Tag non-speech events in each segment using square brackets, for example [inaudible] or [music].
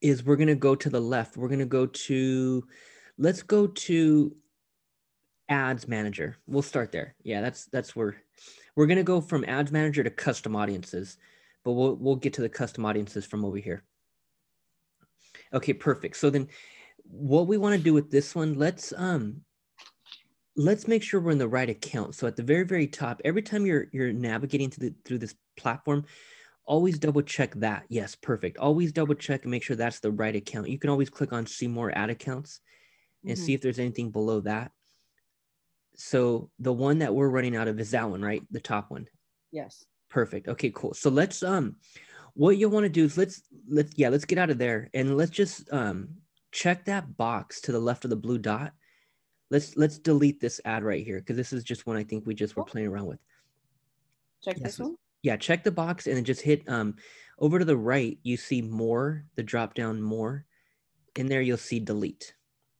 is we're going to go to the left. We're going to go to, let's go to ads manager. We'll start there. Yeah, that's that's where we're going to go from ads manager to custom audiences, but we'll we'll get to the custom audiences from over here. Okay, perfect. So then what we want to do with this one, let's um let's make sure we're in the right account. So at the very very top, every time you're you're navigating through the, through this platform, always double check that. Yes, perfect. Always double check and make sure that's the right account. You can always click on see more ad accounts and mm-hmm. see if there's anything below that. So the one that we're running out of is that one, right? The top one. Yes. Perfect. Okay, cool. So let's um what you'll want to do is let's let's yeah, let's get out of there and let's just um check that box to the left of the blue dot. Let's let's delete this ad right here because this is just one I think we just were playing around with. Check yes. this one yeah, check the box and then just hit um over to the right. You see more, the drop down more. In there, you'll see delete.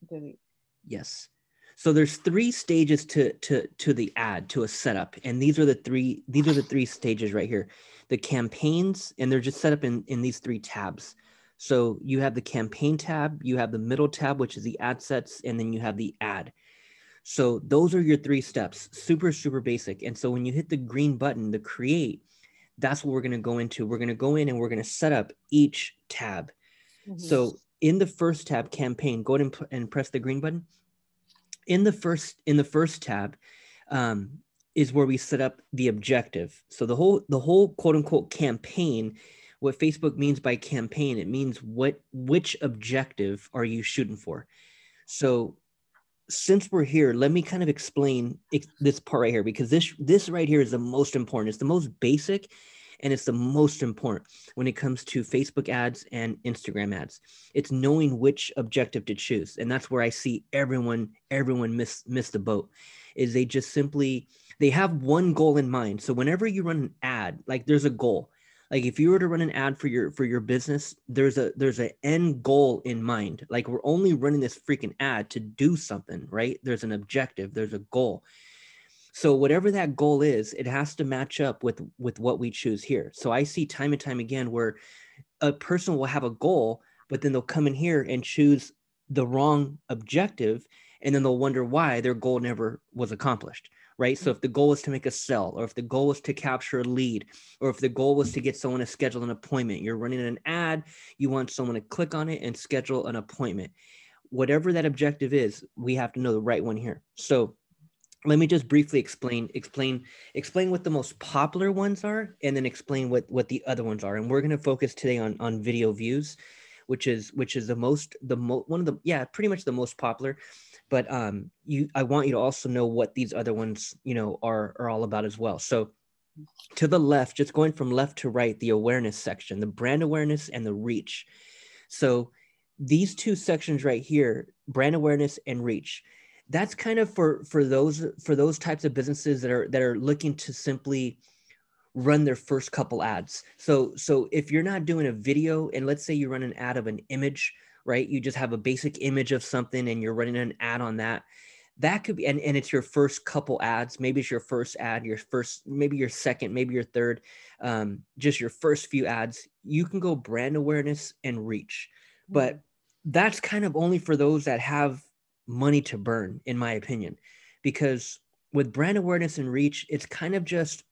Delete. Yes. So there's three stages to to to the ad to a setup, and these are the three these are the three stages right here. The campaigns, and they're just set up in in these three tabs. So you have the campaign tab, you have the middle tab, which is the ad sets, and then you have the ad. So those are your three steps, super, super basic. And so when you hit the green button, the create, that's what we're going to go into. We're going to go in and we're going to set up each tab. Mm-hmm. So in the first tab, campaign, go ahead and, and, press the green button. In the first in the first tab um, is where we set up the objective. So the whole the whole quote unquote campaign. What Facebook means by campaign, it means what which objective are you shooting for. So since we're here, let me kind of explain this part right here because this this right here is the most important. It's the most basic and it's the most important when it comes to Facebook ads and Instagram ads. It's knowing which objective to choose. And that's where I see everyone everyone miss miss the boat is they just simply they have one goal in mind. So whenever you run an ad, like there's a goal like if you were to run an ad for your for your business there's a there's an end goal in mind. Like we're only running this freaking ad to do something right? There's an objective there's a goal. So whatever that goal is it has to match up with with what we choose here. So i see time and time again where a person will have a goal but then they'll come in here and choose the wrong objective and then they'll wonder why their goal never was accomplished right? So if the goal is to make a sell, or if the goal is to capture a lead, or if the goal was to get someone to schedule an appointment, you're running an ad, you want someone to click on it and schedule an appointment. Whatever that objective is, we have to know the right one here. So let me just briefly explain explain explain what the most popular ones are and then explain what what the other ones are and we're going to focus today on on video views which is which is the most the mo- one of the yeah pretty much the most popular but um you i want you to also know what these other ones you know are are all about as well. So to the left just going from left to right the awareness section the brand awareness and the reach. So these two sections right here brand awareness and reach that's kind of for for those for those types of businesses that are that are looking to simply run their first couple ads. So so if you're not doing a video and let's say you run an ad of an image right? You just have a basic image of something and you're running an ad on that. That could be, and, and it's your first couple ads. Maybe it's your first ad, your first, maybe your second, maybe your third, um, just your first few ads. You can go brand awareness and reach, but mm-hmm. that's kind of only for those that have money to burn, in my opinion, because with brand awareness and reach, it's kind of just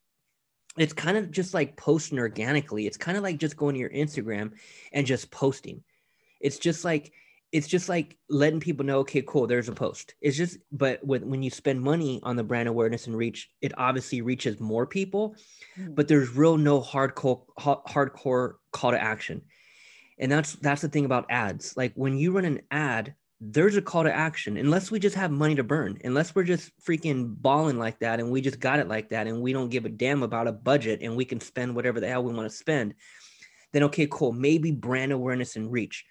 it's kind of just like posting organically. It's kind of like just going to your Instagram and just posting. It's just like it's just like letting people know, okay, cool, there's a post. It's just, but with, when you spend money on the brand awareness and reach, it obviously reaches more people, mm-hmm. but there's real no hardcore hardcore call to action, and that's that's the thing about ads. Like when you run an ad, there's a call to action. Unless we just have money to burn, unless we're just freaking balling like that, and we just got it like that, and we don't give a damn about a budget, and we can spend whatever the hell we want to spend, then okay, cool, maybe brand awareness and reach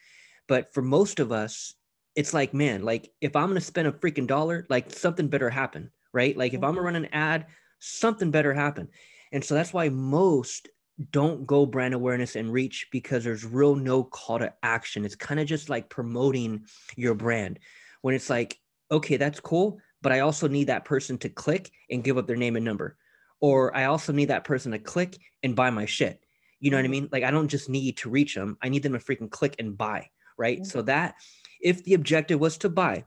but for most of us, it's like, man, like if I'm gonna spend a freaking dollar, like something better happen, right? Like if I'm gonna mm-hmm. run an ad, something better happen. And so that's why most don't go brand awareness and reach because there's real no call to action. It's kind of just like promoting your brand when it's like, okay, that's cool, but I also need that person to click and give up their name and number. Or I also need that person to click and buy my shit You know what I Mhm. mean? Like I don't just need to reach them. I need them to freaking click and buy, right? Mhm. So that if the objective was to buy,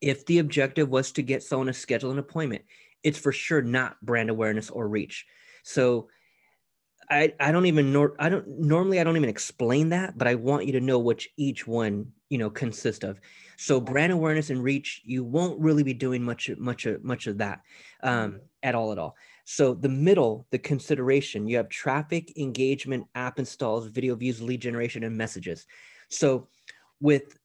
if the objective was to get someone to schedule an appointment, it's for sure not brand awareness or reach. So I I don't even nor I don't normally I don't even explain that, but I want you to know which each one you know consist of. So brand awareness and reach, you won't really be doing much much of much of that um, at all at all. So the middle, the consideration, you have traffic, engagement, app installs, video views, lead generation, and messages. So with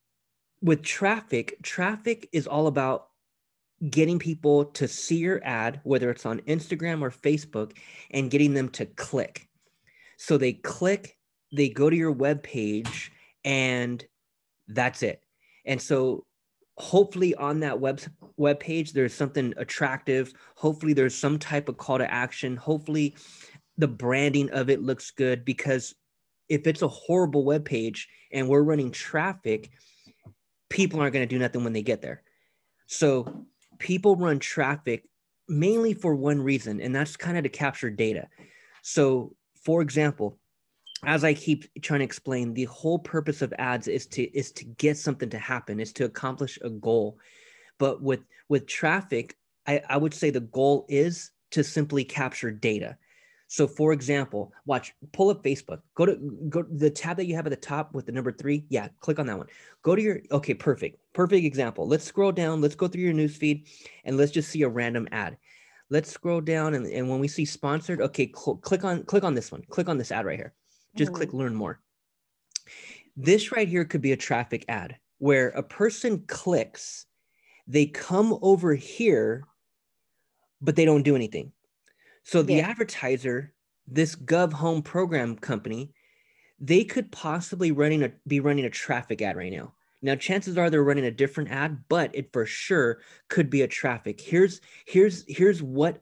with traffic, traffic is all about getting people to see your ad, whether it's on Instagram or Facebook, and getting them to click. So they click, they go to your web page, and that's it. And so hopefully on that web web page there's something attractive. Hopefully there's some type of call to action. Hopefully the branding of it looks good because if it's a horrible web page and we're running traffic, people aren't going to do nothing when they get there. So people run traffic mainly for one reason, and that's kind of to capture data. So, for example, as I keep trying to explain, the whole purpose of ads is to is to get something to happen, is to accomplish a goal. But with with traffic, I, I would say the goal is to simply capture data. So, for example, watch, pull up Facebook. Go to go the tab that you have at the top with the number three. Yeah, click on that one. Go to your okay, perfect, perfect example. Let's scroll down. Let's go through your news feed, and let's just see a random ad. Let's scroll down, and, and when we see sponsored, okay, cl- click on click on this one. Click on this ad right here. Just Mhm. click learn more. This right here could be a traffic ad where a person clicks, they come over here, but they don't do anything. So the Yeah. advertiser, this Gov Home program company, they could possibly running a be running a traffic ad right now. Now chances are they're running a different ad, but it for sure could be a traffic. Here's here's here's what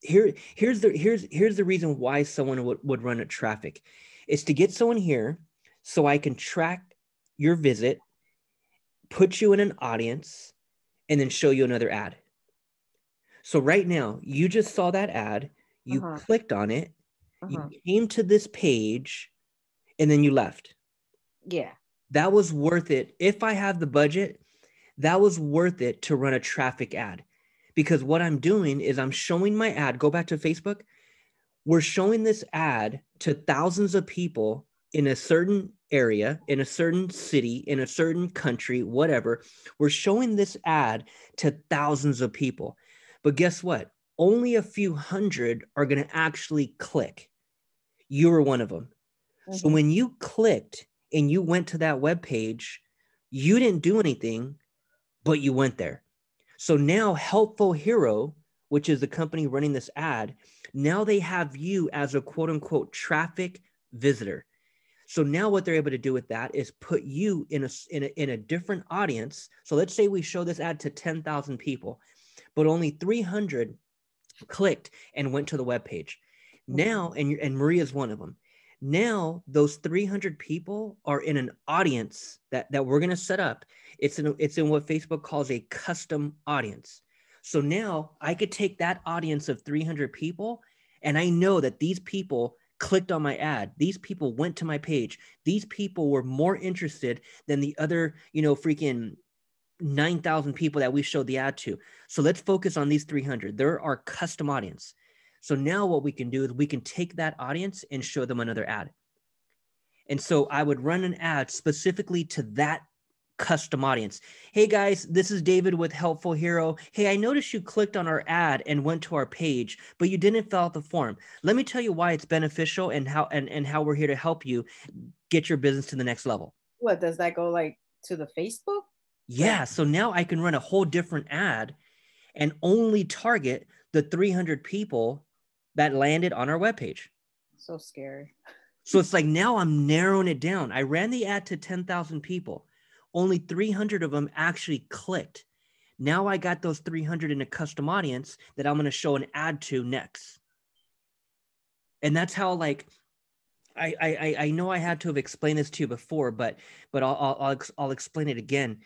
here here's the here's here's the reason why someone would, would run a traffic. It's to get someone here so I can track your visit, put you in an audience, and then show you another ad. So right now, you just saw that ad, you Uh-huh. clicked on it, Uh-huh. you came to this page, and then you left. Yeah. That was worth it. If I have the budget, that was worth it to run a traffic ad. Because what I'm doing is I'm showing my ad. Go back to Facebook. We're showing this ad to thousands of people in a certain area, in a certain city, in a certain country, whatever. We're showing this ad to thousands of people. But guess what? Only a few hundred are going to actually click. You were one of them. So Mhm. when you clicked and you went to that web page, you didn't do anything, but you went there. So now Helpful Hero, which is the company running this ad, now they have you as a quote unquote traffic visitor. So now what they're able to do with that is put you in a in a, in a different audience. So let's say we show this ad to 10,000 people, but only 300 clicked and went to the web page. Now and and Maria's one of them. Now those 300 people are in an audience that that we're going to set up. It's in it's in what facebook calls a custom audience. So now i could take that audience of 300 people and i know that these people clicked on my ad. These people went to my page. These people were more interested than the other you know freaking 9000 people that we showed the ad to so let's focus on these 300 they're our custom audience so now what we can do is we can take that audience and show them another ad. And so I would run an ad specifically to that custom audience. Hey guys, this is David with Helpful Hero. Hey, I noticed you clicked on our ad and went to our page, but you didn't fill out the form. Let me tell you why it's beneficial and how and, and how we're here to help you get your business to the next level. What does that go like to the Facebook? Yeah, so now I can run a whole different ad and only target the 300 people that landed on our webpage. So scary. So it's like now I'm narrowing it down. I ran the ad to 10,000 people. Only 300 of them actually clicked. Now I got those 300 in a custom audience that I'm going to show an ad to next. And that's how like I, I I- know I had to have explained this to you before, but but I'll I'll I'll, I'll explain it again.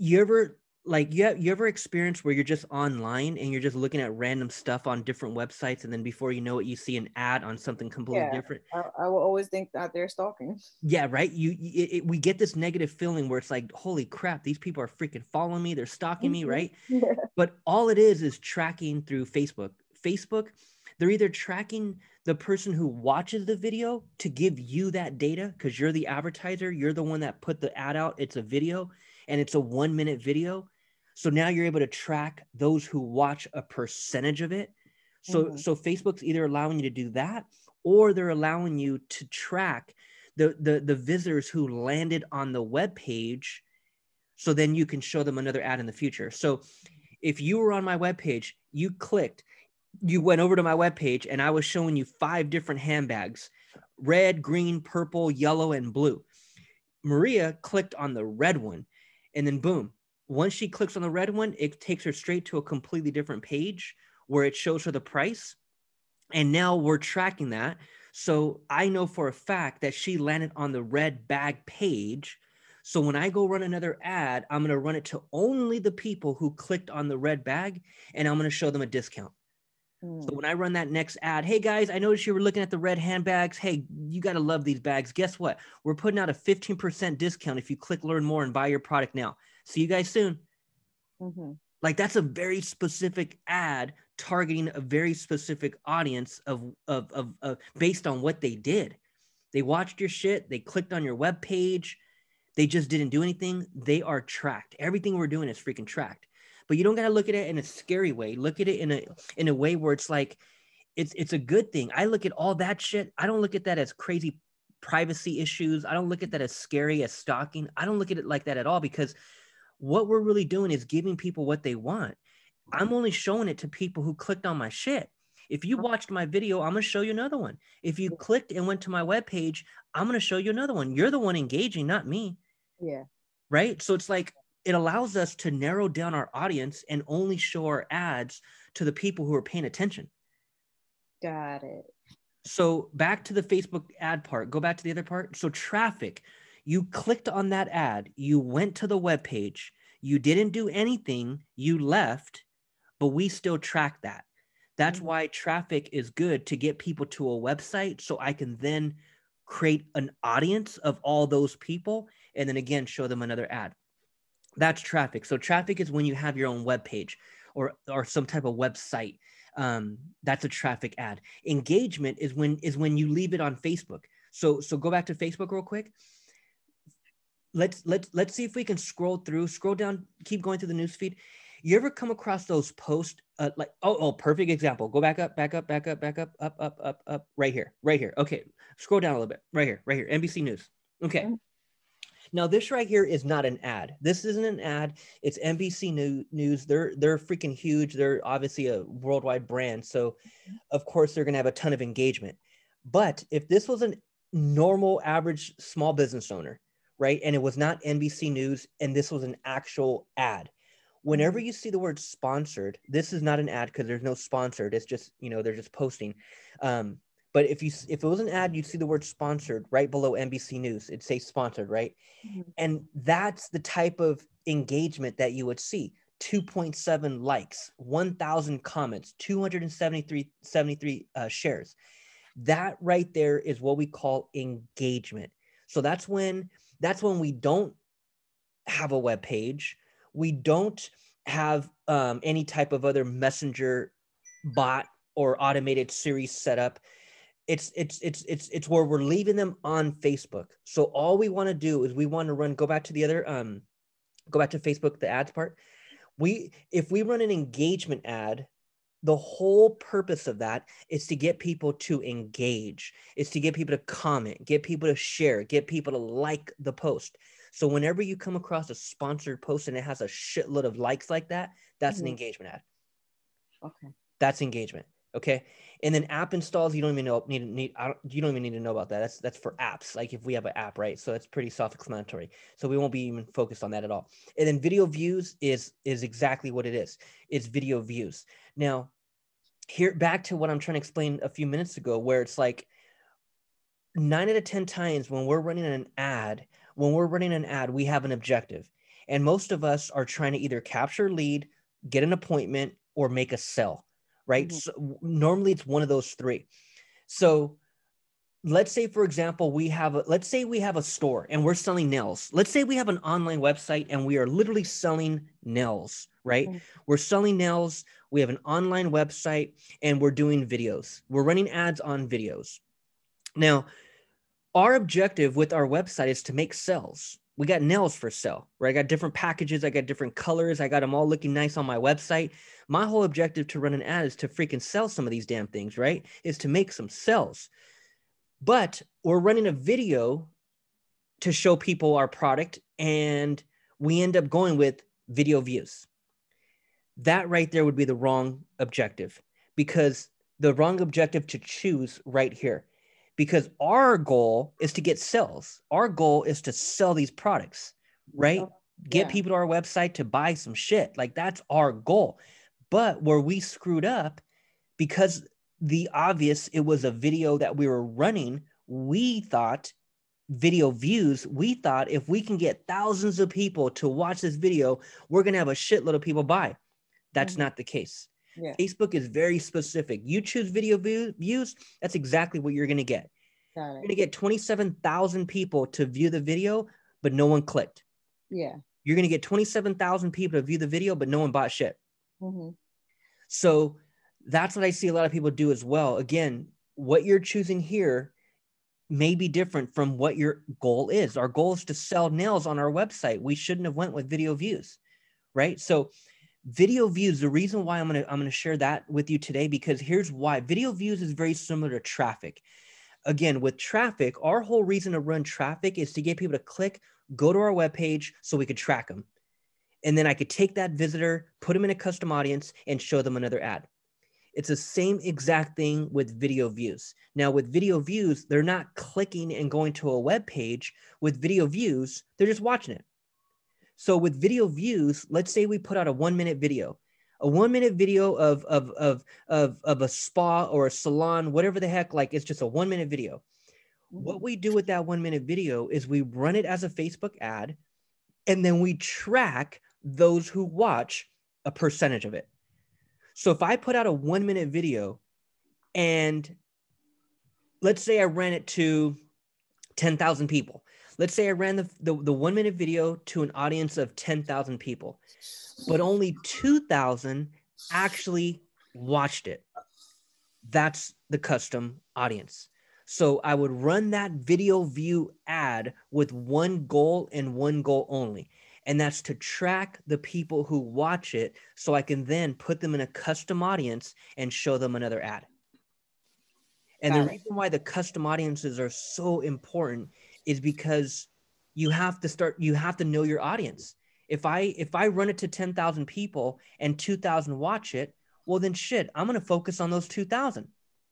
You ever like you, have, you ever experienced where you're just online and you're just looking at random stuff on different websites and then before you know it you see an ad on something completely Yeah. different I, I will always think that they're stalking. [laughs] yeah right you, it, it- we get this negative feeling where it's like holy crap these people are freaking following me they're stalking me Mhm. right [laughs] Yeah. but all it is is tracking through facebook facebook they're either tracking the person who watches the video to give you that data because you're the advertiser you're the one that put the ad out it's a video and it's a one minute video so now you're able to track those who watch a percentage of it so Mhm. so facebook's either allowing you to do that or they're allowing you to track the the, the visitors who landed on the web page so then you can show them another ad in the future so if you were on my webpage, you clicked, you went over to my webpage, and I was showing you five different handbags red, green, purple, yellow, and blue. Maria clicked on the red one, and then boom, once she clicks on the red one, it takes her straight to a completely different page where it shows her the price. And now we're tracking that. So I know for a fact that she landed on the red bag page. So when I go run another ad, I'm going to run it to only the people who clicked on the red bag and I'm going to show them a discount. So Mm. when I run that next ad, hey guys, I noticed you were looking at the red handbags. Hey, you got to love these bags. Guess what? We're putting out a 15% discount if you click learn more and buy your product now. See you guys soon. Mhm. Like that's a very specific ad targeting a very specific audience of, of, of, of based on what they did. They watched your shit, they clicked on your web page, they just didn't do anything. They are tracked. Everything we're doing is freaking tracked. But you don't gotta look at it in a scary way. Look at it in a in a way where it's like it's it's a good thing. I look at all that shit. I don't look at that as crazy privacy issues. I don't look at that as scary as stalking. I don't look at it like that at all because what we're really doing is giving people what they want. I'm only showing it to people who clicked on my shit. If you watched my video, I'm going to show you another one. If you clicked and went to my webpage, I'm going to show you another one. You're the one engaging, not me. Yeah. Right. So it's like it allows us to narrow down our audience and only show our ads to the people who are paying attention. Got it. So back to the Facebook ad part, go back to the other part. So traffic, you clicked on that ad, you went to the web page, you didn't do anything, you left, but we still track that. That's Mhm. why traffic is good to get people to a website so I can then create an audience of all those people and then again show them another ad. That's traffic. So traffic is when you have your own web page or or some type of website um, that's a traffic ad. Engagement is when is when you leave it on Facebook. So so go back to Facebook real quick. Let's let's let's see if we can scroll through, scroll down, keep going through the news feed. You ever come across those posts uh, like oh oh perfect example. Go back up, back up, back up, back up, up, up, up, up, right here, right here. Okay, scroll down a little bit, right here, right here. NBC News. Okay. Now this right here is not an ad. This isn't an ad. It's NBC News. They're they're freaking huge. They're obviously a worldwide brand, so of course they're gonna have a ton of engagement. But if this was a normal, average small business owner, right, and it was not NBC News, and this was an actual ad, whenever you see the word sponsored, this is not an ad because there's no sponsored. It's just you know they're just posting. Um, but if you if it was an ad, you'd see the word sponsored right below NBC News. It'd say sponsored, right? Mhm. And that's the type of engagement that you would see. 2.7 likes, 1,000 comments, 273 73 uh, shares. That right there is what we call engagement. So that's when that's when we don't have a web page. We don't have um, any type of other messenger bot or automated series setup it's it's it's it's it's where we're leaving them on Facebook. So all we want to do is we want to run go back to the other um go back to Facebook the ads part. We if we run an engagement ad, the whole purpose of that is to get people to engage. It's to get people to comment, get people to share, get people to like the post. So whenever you come across a sponsored post and it has a shitload of likes like that, that's an Mhm. engagement ad Okay. that's engagement okay and then app installs you don't even know need need don't, you don't even need to know about that. That's that's for apps like if we have an app right? So it's pretty self-explanatory. So we won't be even focused on that at all. And then video views is is exactly what it is. It's video views. Now here back to what i'm trying to explain a few minutes ago where it's like nine out of ten times when we're running an ad when we're running an ad we have an objective. And most of us are trying to either capture lead, get an appointment, or make a sell, right? Mhm. So normally it's one of those three. So let's say, for example, we have a, let's say we have a store and we're selling nails. Let's say we have an online website and we are literally selling nails, right? Mhm. We're selling nails. We have an online website and we're doing videos. We're running ads on videos. Now, our objective with our website is to make sales. We got nails for sale, right? I got different packages, I got different colors, I got them all looking nice on my website. My whole objective to run an ad is to freaking sell some of these damn things, right? Is to make some sales. But we're running a video to show people our product, and we end up going with video views. That right there would be the wrong objective because the wrong objective to choose right here because our goal is to get sales. Our goal is to sell these products, right? Oh, Get yeah. people to our website to buy some shit. Like that's our goal. But where we screwed up because the obvious it was a video that we were running, we thought video views, we thought if we can get thousands of people to watch this video, we're going to have a shitload of people buy. That's Mhm. not the case. Yeah. Facebook is very specific. You choose video view, views, that's exactly what you're going to get. You're going to get 27,000 people to view the video, but no one clicked. Yeah. You're going to get 27,000 people to view the video, but no one bought shit. hmm So that's what I see a lot of people do as well. Again, what you're choosing here may be different from what your goal is. Our goal is to sell nails on our website. We shouldn't have went with video views, right? So video views, the reason why I'm going to I'm going to share that with you today because here's why. Video views is very similar to traffic. Again, with traffic, our whole reason to run traffic is to get people to click, go to our webpage so we could track them. And then I could take that visitor, put them in a custom audience, and show them another ad. It's the same exact thing with video views. Now, with video views, they're not clicking and going to a web page. With video views, they're just watching it. So with video views, let's say we put out a one minute video, a one minute video of of of of, of a spa or a salon, whatever the heck, like it's just a one minute video. What we do with that one minute video is we run it as a Facebook ad, and then we track those who watch a percentage of it. So if I put out a one minute video and let's say I ran it to 10,000 people, let's say I ran the, the, the one minute video to an audience of 10,000 people, but only 2,000 actually watched it. That's the custom audience. So I would run that video view ad with one goal and one goal only. And that's to track the people who watch it so I can then put them in a custom audience and show them another ad. And the it. reason why the custom audiences are so important is because you have to start you have to know your audience. If I if I run it to 10,000 people and 2,000 watch it, well then shit, I'm going to focus on those 2,000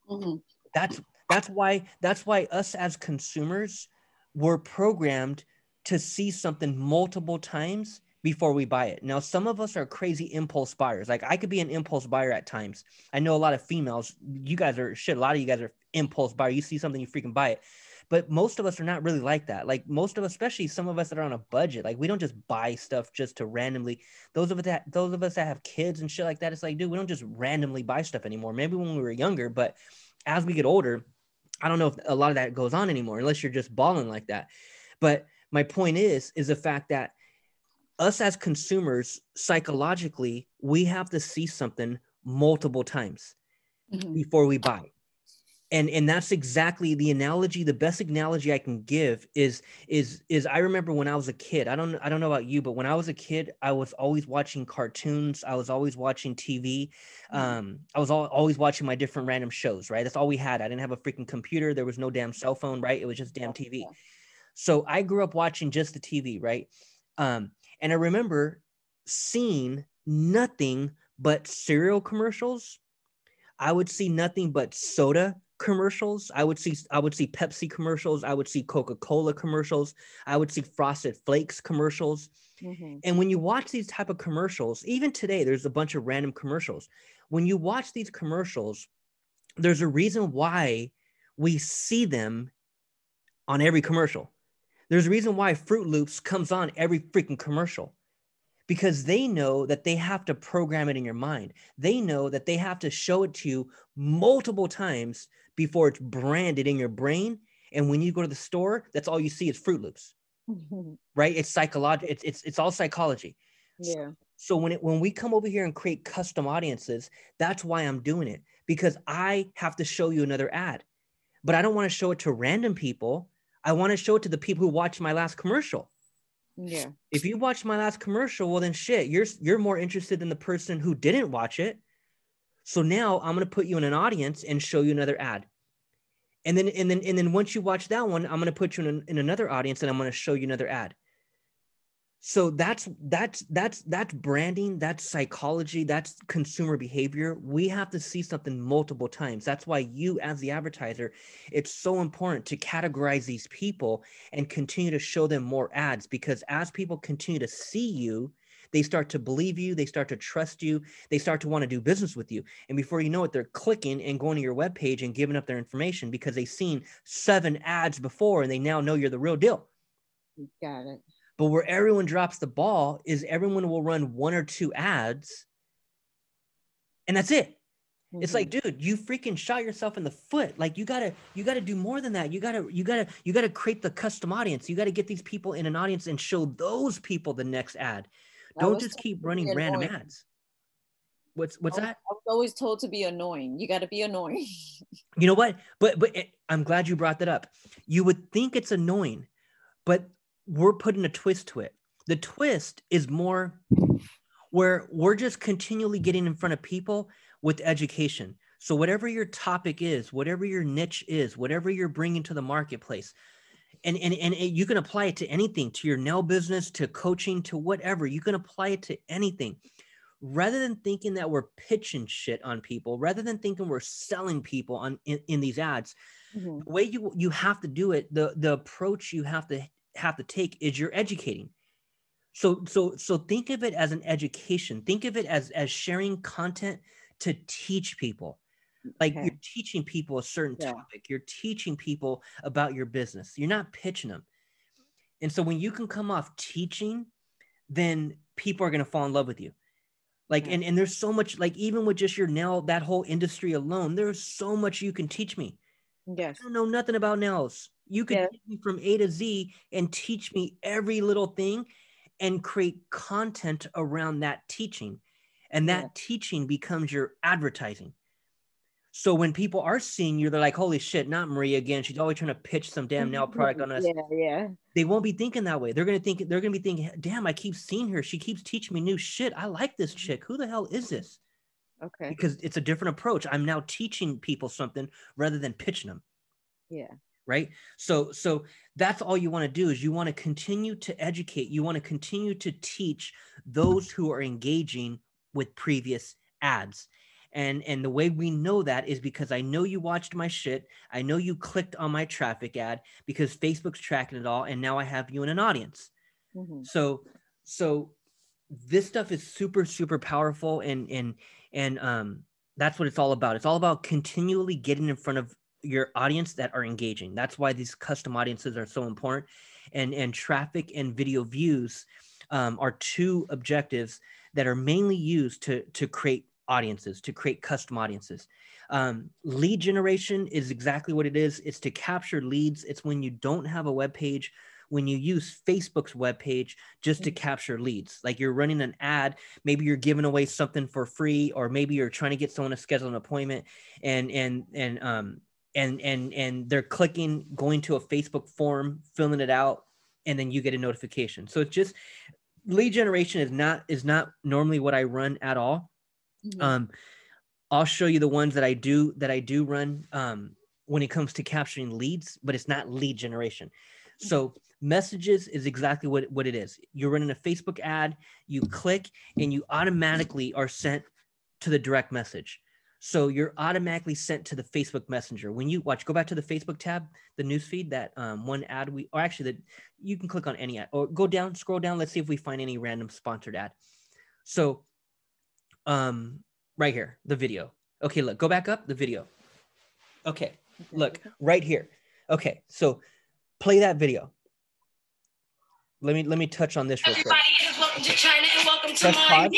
hmm that's that's why that's why us as consumers were programmed to see something multiple times before we buy it. Now some of us are crazy impulse buyers. Like i could be an impulse buyer at times. I know a lot of females you guys are shit a lot of you guys are impulse buyer. You see something you freaking buy it but most of us are not really like that like most of us especially some of us that are on a budget like we don't just buy stuff just to randomly those of us that those of us that have kids and shit like that it's like dude we don't just randomly buy stuff anymore maybe when we were younger but as we get older, I don't know if a lot of that goes on anymore, unless you're just balling like that. But my point is, is the fact that us as consumers, psychologically, we have to see something multiple times hmm before we buy. And and that's exactly the analogy. The best analogy I can give is is is I remember when I was a kid. I don't I don't know about you, but when I was a kid, I was always watching cartoons. I was always watching TV. Um, I was al- always watching my different random shows. Right, that's all we had. I didn't have a freaking computer. There was no damn cell phone. Right, it was just damn TV. So I grew up watching just the TV, right? Um, and I remember seeing nothing but cereal commercials. I would see nothing but soda commercials. I would see I would see Pepsi commercials. I would see Coca-Cola commercials. I would see Frosted Flakes commercials. hmm And when you watch these type of commercials, even today, there's a bunch of random commercials. When you watch these commercials, there's a reason why we see them on every commercial. There's a reason why Froot Loops comes on every freaking commercial. because they know that they have to program it in your mind. They know that they have to show it to you multiple times before it's branded in your brain. And when you go to the store, that's all you see is Froot Loops, mm-hmm. right? It's psychological. It's it's it's all psychology. yeah. So when it when we come over here and create custom audiences, that's why I'm doing it because I have to show you another ad. But I don't want to show it to random people. I want to show it to the people who watched my last commercial. Yeah. If you watched my last commercial, well then shit, you're you're more interested than the person who didn't watch it. So now I'm going to put you in an audience and show you another ad. And then and then and then once you watch that one, I'm going to put you in, in another audience and I'm going to show you another ad. So that's that's that's that's branding that's psychology that's consumer behavior. We have to see something multiple times. That's why you as the advertiser it's so important to categorize these people and continue to show them more ads because as people continue to see you they start to believe you they start to trust you they start to want to do business with you and before you know it they're clicking and going to your webpage and giving up their information because they've seen seven ads before and they now know you're the real deal Got it. but where everyone drops the ball is everyone will run one or two ads and that's it. It's like, Mhm. dude, you freaking shot yourself in the foot. Like you gotta, you gotta do more than that. You gotta, you gotta, you gotta create the custom audience. You gotta get these people in an audience and show those people the next ad. Don't just keep running random annoying. ads. What's what's I was- that? I was always told to be annoying. You got to be annoying. [laughs] You know what? But but it, I'm glad you brought that up. You would think it's annoying, but we're putting a twist to it. The twist is more where we're just continually getting in front of people with education. So whatever your topic is, whatever your niche is, whatever you're bringing to the marketplace, and and and you can apply it to anything, to your nail business, to coaching, to whatever. You can apply it to anything. Rather than thinking that we're pitching shit on people, rather than thinking we're selling people on in, in these ads, Mhm. the way you you have to do it the the approach you have to have to take is you're educating so so so think of it as an education think of it as as sharing content to teach people like Okay. you're teaching people a certain Yeah. topic you're teaching people about your business you're not pitching them and so when you can come off teaching then people are going to fall in love with you like Yeah. and and there's so much like even with just your nail that whole industry alone there's so much you can teach me Yes. I don't know nothing about nails. You could Yeah. take me from A to Z and teach me every little thing and create content around that teaching. And that Yeah. teaching becomes your advertising. So when people are seeing you, they're like, holy shit, not Maria again. She's always trying to pitch some damn nail mm-hmm. product on us. Yeah, yeah. They won't be thinking that way. They're gonna think they're gonna be thinking, damn, I keep seeing her. She keeps teaching me new shit. I like this mm-hmm. chick. Who the hell is this? Okay. Because it's a different approach. I'm now teaching people something rather than pitching them Yeah. right so so that's all you want to do is you want to continue to educate you want to continue to teach those who are engaging with previous ads and and the way we know that is because i know you watched my shit i know you clicked on my traffic ad because facebook's tracking it all and now i have you in an audience. Mhm. so so this stuff is super super powerful and and and um that's what it's all about. It's all about continually getting in front of your audience that are engaging. That's why these custom audiences are so important. And and traffic and video views um, are two objectives that are mainly used to to create audiences to create custom audiences. Um, lead generation is exactly what it is. It's to capture leads. It's when you don't have a web page when you use facebook's web page just to capture leads. Like you're running an ad maybe you're giving away something for free or maybe you're trying to get someone to schedule an appointment and and and um and and and they're clicking going to a facebook form filling it out and then you get a notification. So it's just lead generation is not is not normally what i run at all Mhm. um i'll show you the ones that i do that i do run um when it comes to capturing leads but it's not lead generation. So messages is exactly what, what it is. You're running a facebook ad you click and you automatically are sent to the direct message. So you're automatically sent to the facebook messenger. When you watch go back to the facebook tab the newsfeed, that um, one ad we or actually that you can click on any ad or go down scroll down let's see if we find any random sponsored ad. So um right here the video okay look go back up the video okay Okay. look right here okay so play that video let me let me touch on this real quick is Welcome to China and welcome to Press my pause.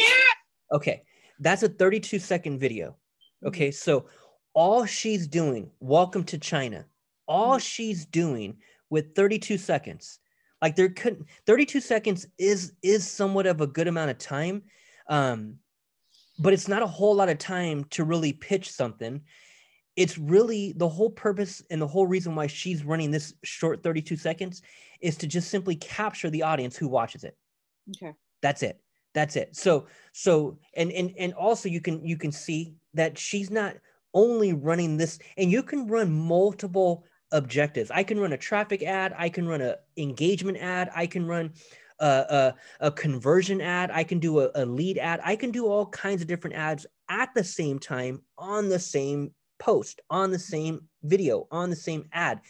Okay, that's a 32 second video. Okay, so all she's doing, welcome to China, all Mhm. she's doing with 32 seconds, like there couldn't 32 seconds is is somewhat of a good amount of time. Um, but it's not a whole lot of time to really pitch something. It's really the whole purpose and the whole reason why she's running this short 32 seconds is to just simply capture the audience who watches it Okay. that's it that's it so so and and and also you can you can see that she's not only running this and you can run multiple objectives i can run a traffic ad i can run a engagement ad i can run a, a, a conversion ad i can do a, a lead ad i can do all kinds of different ads at the same time on the same post on the same video on the same ad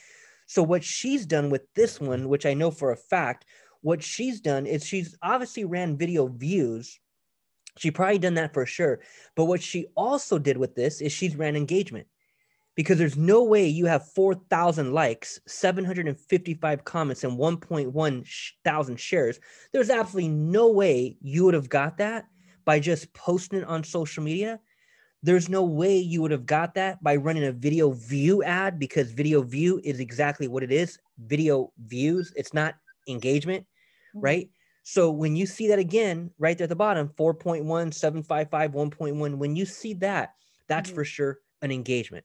so what she's done with this one which i know for a fact what she's done is she's obviously ran video views. She probably done that for sure. But what she also did with this is she's ran engagement because there's no way you have 4,000 likes, 755 comments, and 1.1 sh- thousand shares. There's absolutely no way you would have got that by just posting it on social media. There's no way you would have got that by running a video view ad because video view is exactly what it is video views. It's not engagement Mhm. right? So when you see that again, right there at the bottom, 4.1, 755, 1.1, when you see that, that's Mhm. for sure an engagement.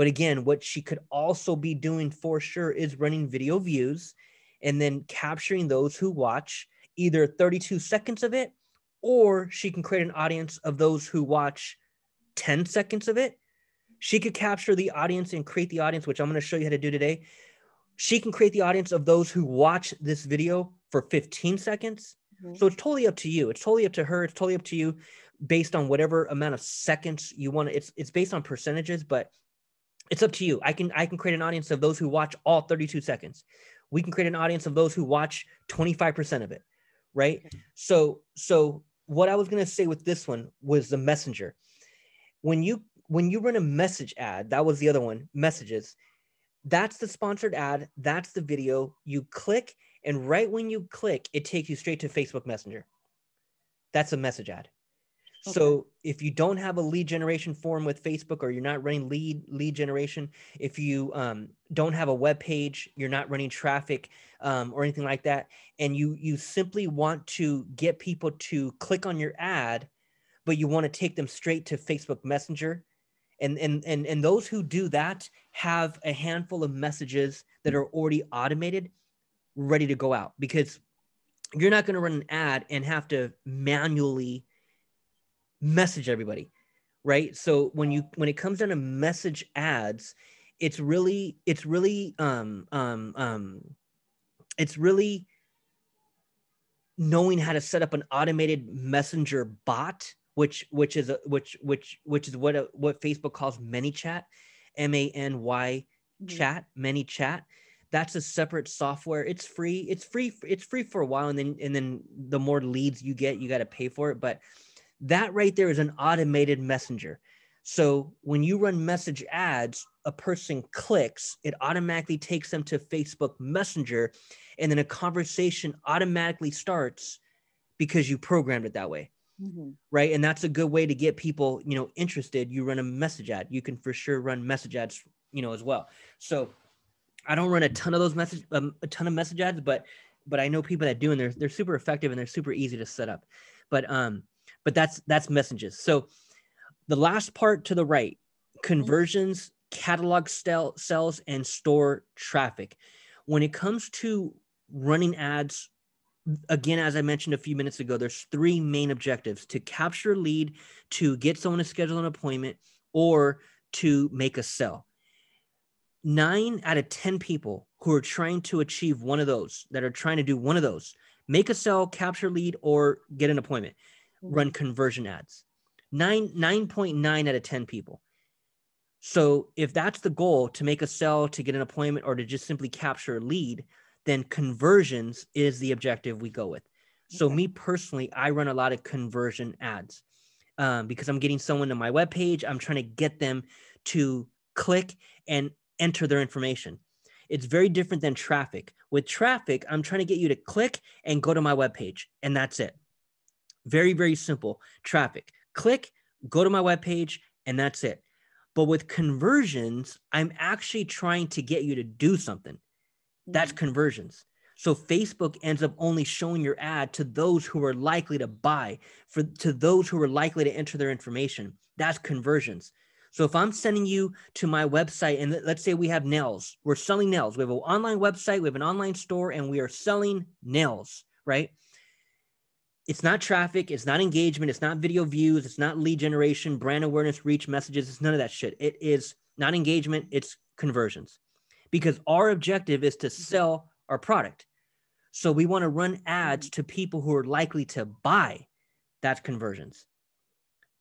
But again, what she could also be doing for sure is running video views and then capturing those who watch either 32 seconds of it or she can create an audience of those who watch 10 seconds of it. She could capture the audience and create the audience, which I'm going to show you how to do today. She can create the audience of those who watch this video for 15 seconds. Mhm. So it's totally up to you. It's totally up to her. It's totally up to you based on whatever amount of seconds you want. It's it's based on percentages, but it's up to you. I can I can create an audience of those who watch all 32 seconds. We can create an audience of those who watch 25% of it, right? So so what I was going to say with this one was the messenger. When you when you run a message ad, that was the other one, messages. That's the sponsored ad, that's the video. You click and right when you click, it takes you straight to Facebook Messenger. That's a message ad. Okay. So if you don't have a lead generation form with Facebook or you're not running lead lead generation, if you um, don't have a web page, you're not running traffic um, or anything like that, and you you simply want to get people to click on your ad, but you want to take them straight to Facebook Messenger, and and and and those who do that have a handful of messages that are already automated, ready to go out because you're not going to run an ad and have to manually message everybody right? So when you when it comes down to message ads it's really it's really um um um it's really knowing how to set up an automated messenger bot which which is a which which which is what a, what facebook calls manychat m-a-n-y Mhm. chat many chat. That's a separate software. It's free. It's free it's free for a while and then and then the more leads you get you got to pay for it. But that right there is an automated messenger. So when you run message ads a person clicks it automatically takes them to facebook messenger and then a conversation automatically starts because you programmed it that way Mhm. right? And that's a good way to get people you know interested. You run a message ad. You can for sure run message ads you know as well. So i don't run a ton of those message um, a ton of message ads but but i know people that do and they're, they're super effective and they're super easy to set up. But um but that's that's messages. So the last part to the right conversions catalog sell, sales and store traffic. When it comes to running ads again as i mentioned a few minutes ago there's three main objectives to capture lead to get someone to schedule an appointment or to make a sell. Nine out of 10 people who are trying to achieve one of those that are trying to do one of those make a sell capture lead or get an appointment run conversion ads. Nine 9.9 out of 10 people. So if that's the goal to make a sell to get an appointment or to just simply capture a lead then conversions is the objective we go with. So Okay. me personally i run a lot of conversion ads um, because i'm getting someone to my webpage. I'm trying to get them to click and enter their information. It's very different than traffic. With traffic i'm trying to get you to click and go to my webpage and that's it Very, very simple. Traffic. Click, go to my webpage, and that's it. But with conversions, I'm actually trying to get you to do something. That's Mhm. conversions. So Facebook ends up only showing your ad to those who are likely to buy, for to those who are likely to enter their information. That's conversions. So if I'm sending you to my website, and let- let's say we have nails, we're selling nails. We have an online website, we have an online store, and we are selling nails, right? It's not traffic, it's not engagement, it's not video views, it's not lead generation, brand awareness, reach messages, it's none of that shit. It is not engagement, it's conversions. Because our objective is to sell our product. So we want to run ads to people who are likely to buy. That's conversions.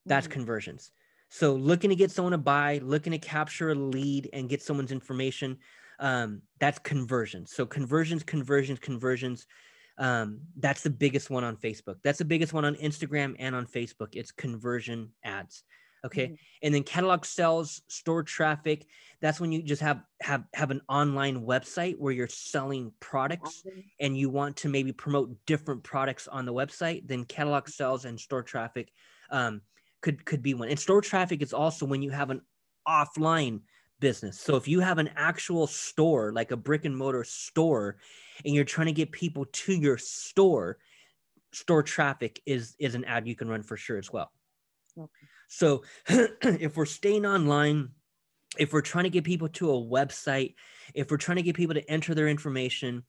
That's Mhm. conversions. So looking to get someone to buy, looking to capture a lead and get someone's information, um, that's conversions. So conversions, conversions, conversions. Um, that's the biggest one on Facebook. That's the biggest one on Instagram and on Facebook. It's conversion ads. Okay. Mhm. And then catalog sales, store traffic. That's when you just have have have an online website where you're selling products and you want to maybe promote different products on the website, then catalog sales and store traffic um, could could be one. And store traffic is also when you have an offline business. So if you have an actual store, like a brick and mortar store, and you're trying to get people to your store, store traffic is is an ad you can run for sure as well. Okay. So [clears throat] if we're staying online, if we're trying to get people to a website, if we're trying to get people to enter their information,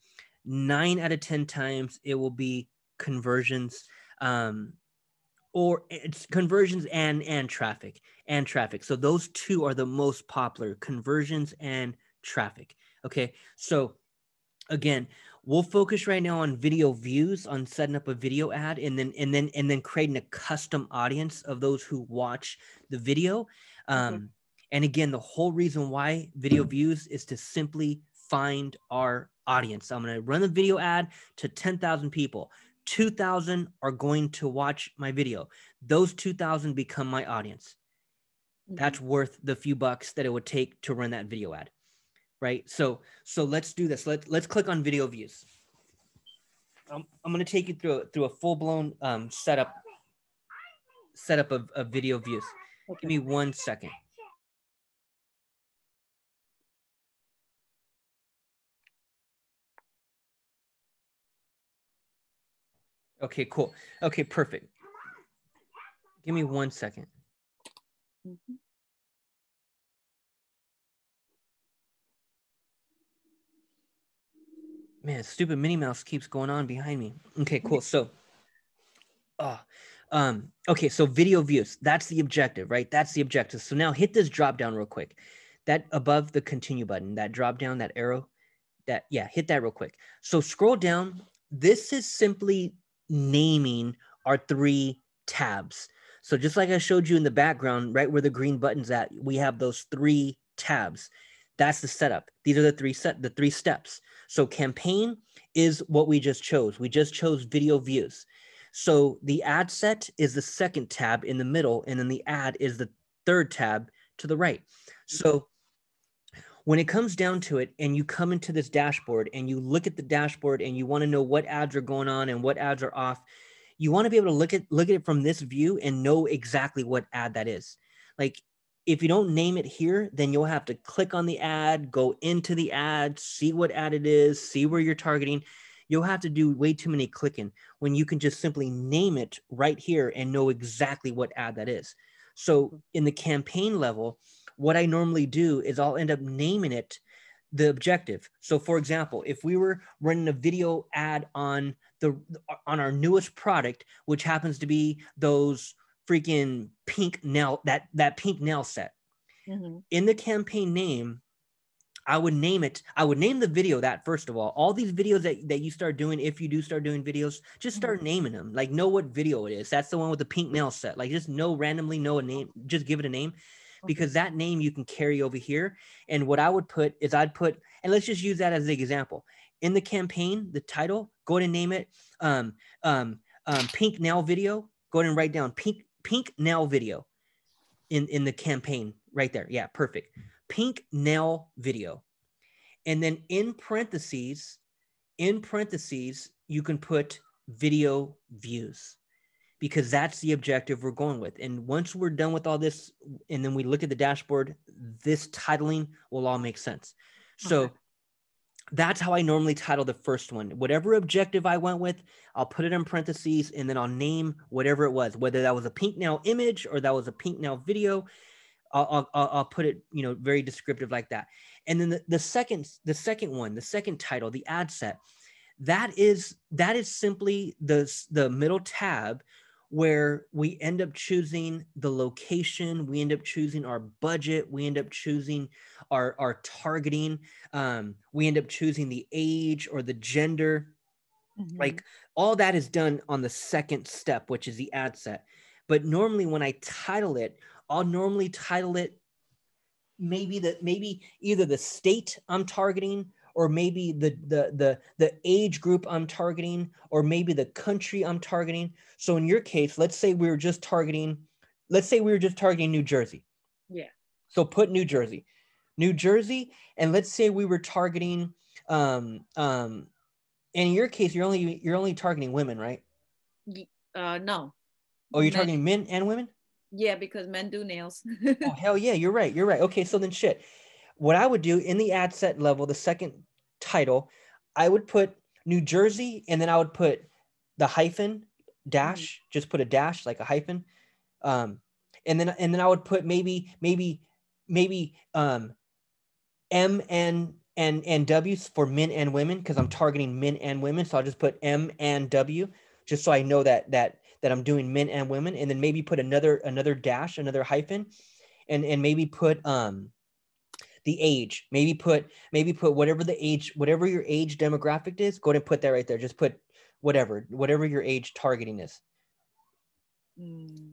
nine out of 10 times it will be conversions. Um, or it's conversions and and traffic and traffic so those two are the most popular conversions and traffic okay so again we'll focus right now on video views on setting up a video ad and then and then and then creating a custom audience of those who watch the video um and again the whole reason why video views is to simply find our audience i'm going to run the video ad to 10,000 people 2,000 are going to watch my video. Those 2,000 become my audience. Mhm. That's worth the few bucks that it would take to run that video ad. Right? So so let's do this. Let let's click on video views. I'm, I'm going to take you through a, through a full-blown um, setup setup of, of video views. Okay. Give me one second. Okay, cool. Okay, perfect. Give me one second. Mhm. Man, stupid Minnie Mouse keeps going on behind me. Okay, cool. So, uh, um, okay, so video views. That's the objective, right? That's the objective. So now hit this drop down real quick. That above the continue button, that drop down, that arrow, that yeah, hit that real quick. So scroll down. This is simply naming our three tabs. So just like I showed you in the background, right where the green button's at, we have those three tabs. That's the setup. These are the three set the three steps. So campaign is what we just chose. We just chose video views. So the ad set is the second tab in the middle, and then the ad is the third tab to the right. So when it comes down to it, and you come into this dashboard and you look at the dashboard and you want to know what ads are going on and what ads are off, you want to be able to look at look at it from this view and know exactly what ad that is. Like if you don't name it here, then you'll have to click on the ad, go into the ad, see what ad it is, see where you're targeting. You'll have to do way too many clicking when you can just simply name it right here and know exactly what ad that is. So mm-hmm. in the campaign level, what I normally do is I'll end up naming it the objective. So for example, if we were running a video ad on the on our newest product, which happens to be those freaking pink nail that that pink nail set. Mhm. in the campaign name i would name it i would name the video that first of all. All these videos that, that you start doing if you do start doing videos just start naming them. Like know what video it is. That's the one with the pink nail set. Like just know randomly know a name just give it a name because that name you can carry over here. And what i would put is i'd put and let's just use that as an example. In the campaign the title go ahead and name it um um um pink nail video. Go ahead and write down pink pink nail video in in the campaign right there yeah perfect pink nail video and then in parentheses in parentheses you can put video views because that's the objective we're going with. And once we're done with all this, and then we look at the dashboard, this titling will all make sense. So Okay. That's how I normally title the first one. Whatever objective I went with, I'll put it in parentheses and then I'll name whatever it was, whether that was a pink now image or that was a pink now video. I'll, I'll, I'll I'll put it, you know, very descriptive like that. And then the, the second, the second one, the second title, the ad set, that is that is simply the the middle tab where we end up choosing the location, we end up choosing our budget, we end up choosing our our targeting, um, we end up choosing the age or the gender Mhm. like all that is done on the second step which is the ad set but normally when i title it i'll normally title it maybe the maybe either the state i'm targeting or maybe the the the the age group i'm targeting or maybe the country i'm targeting. So in your case let's say we were just targeting let's say we were just targeting new jersey. Yeah. so put new jersey. New jersey and let's say we were targeting um um and in your case you're only you're only targeting women right? Uh no. oh you're Men- targeting men and women? Yeah, because men do nails. [laughs] oh hell yeah you're right you're right. Okay so then shit what i would do in the ad set level the second title i would put new jersey and then i would put the hyphen dash just put a dash like a hyphen. Um and then and then i would put maybe maybe maybe um m and and and w's for men and women because i'm targeting men and women. So i'll just put m and w just so i know that that that i'm doing men and women. And then maybe put another another dash another hyphen and and maybe put um the age. Maybe put maybe put whatever the age whatever your age demographic is go ahead and put that right there. Just put whatever whatever your age targeting is. Mm.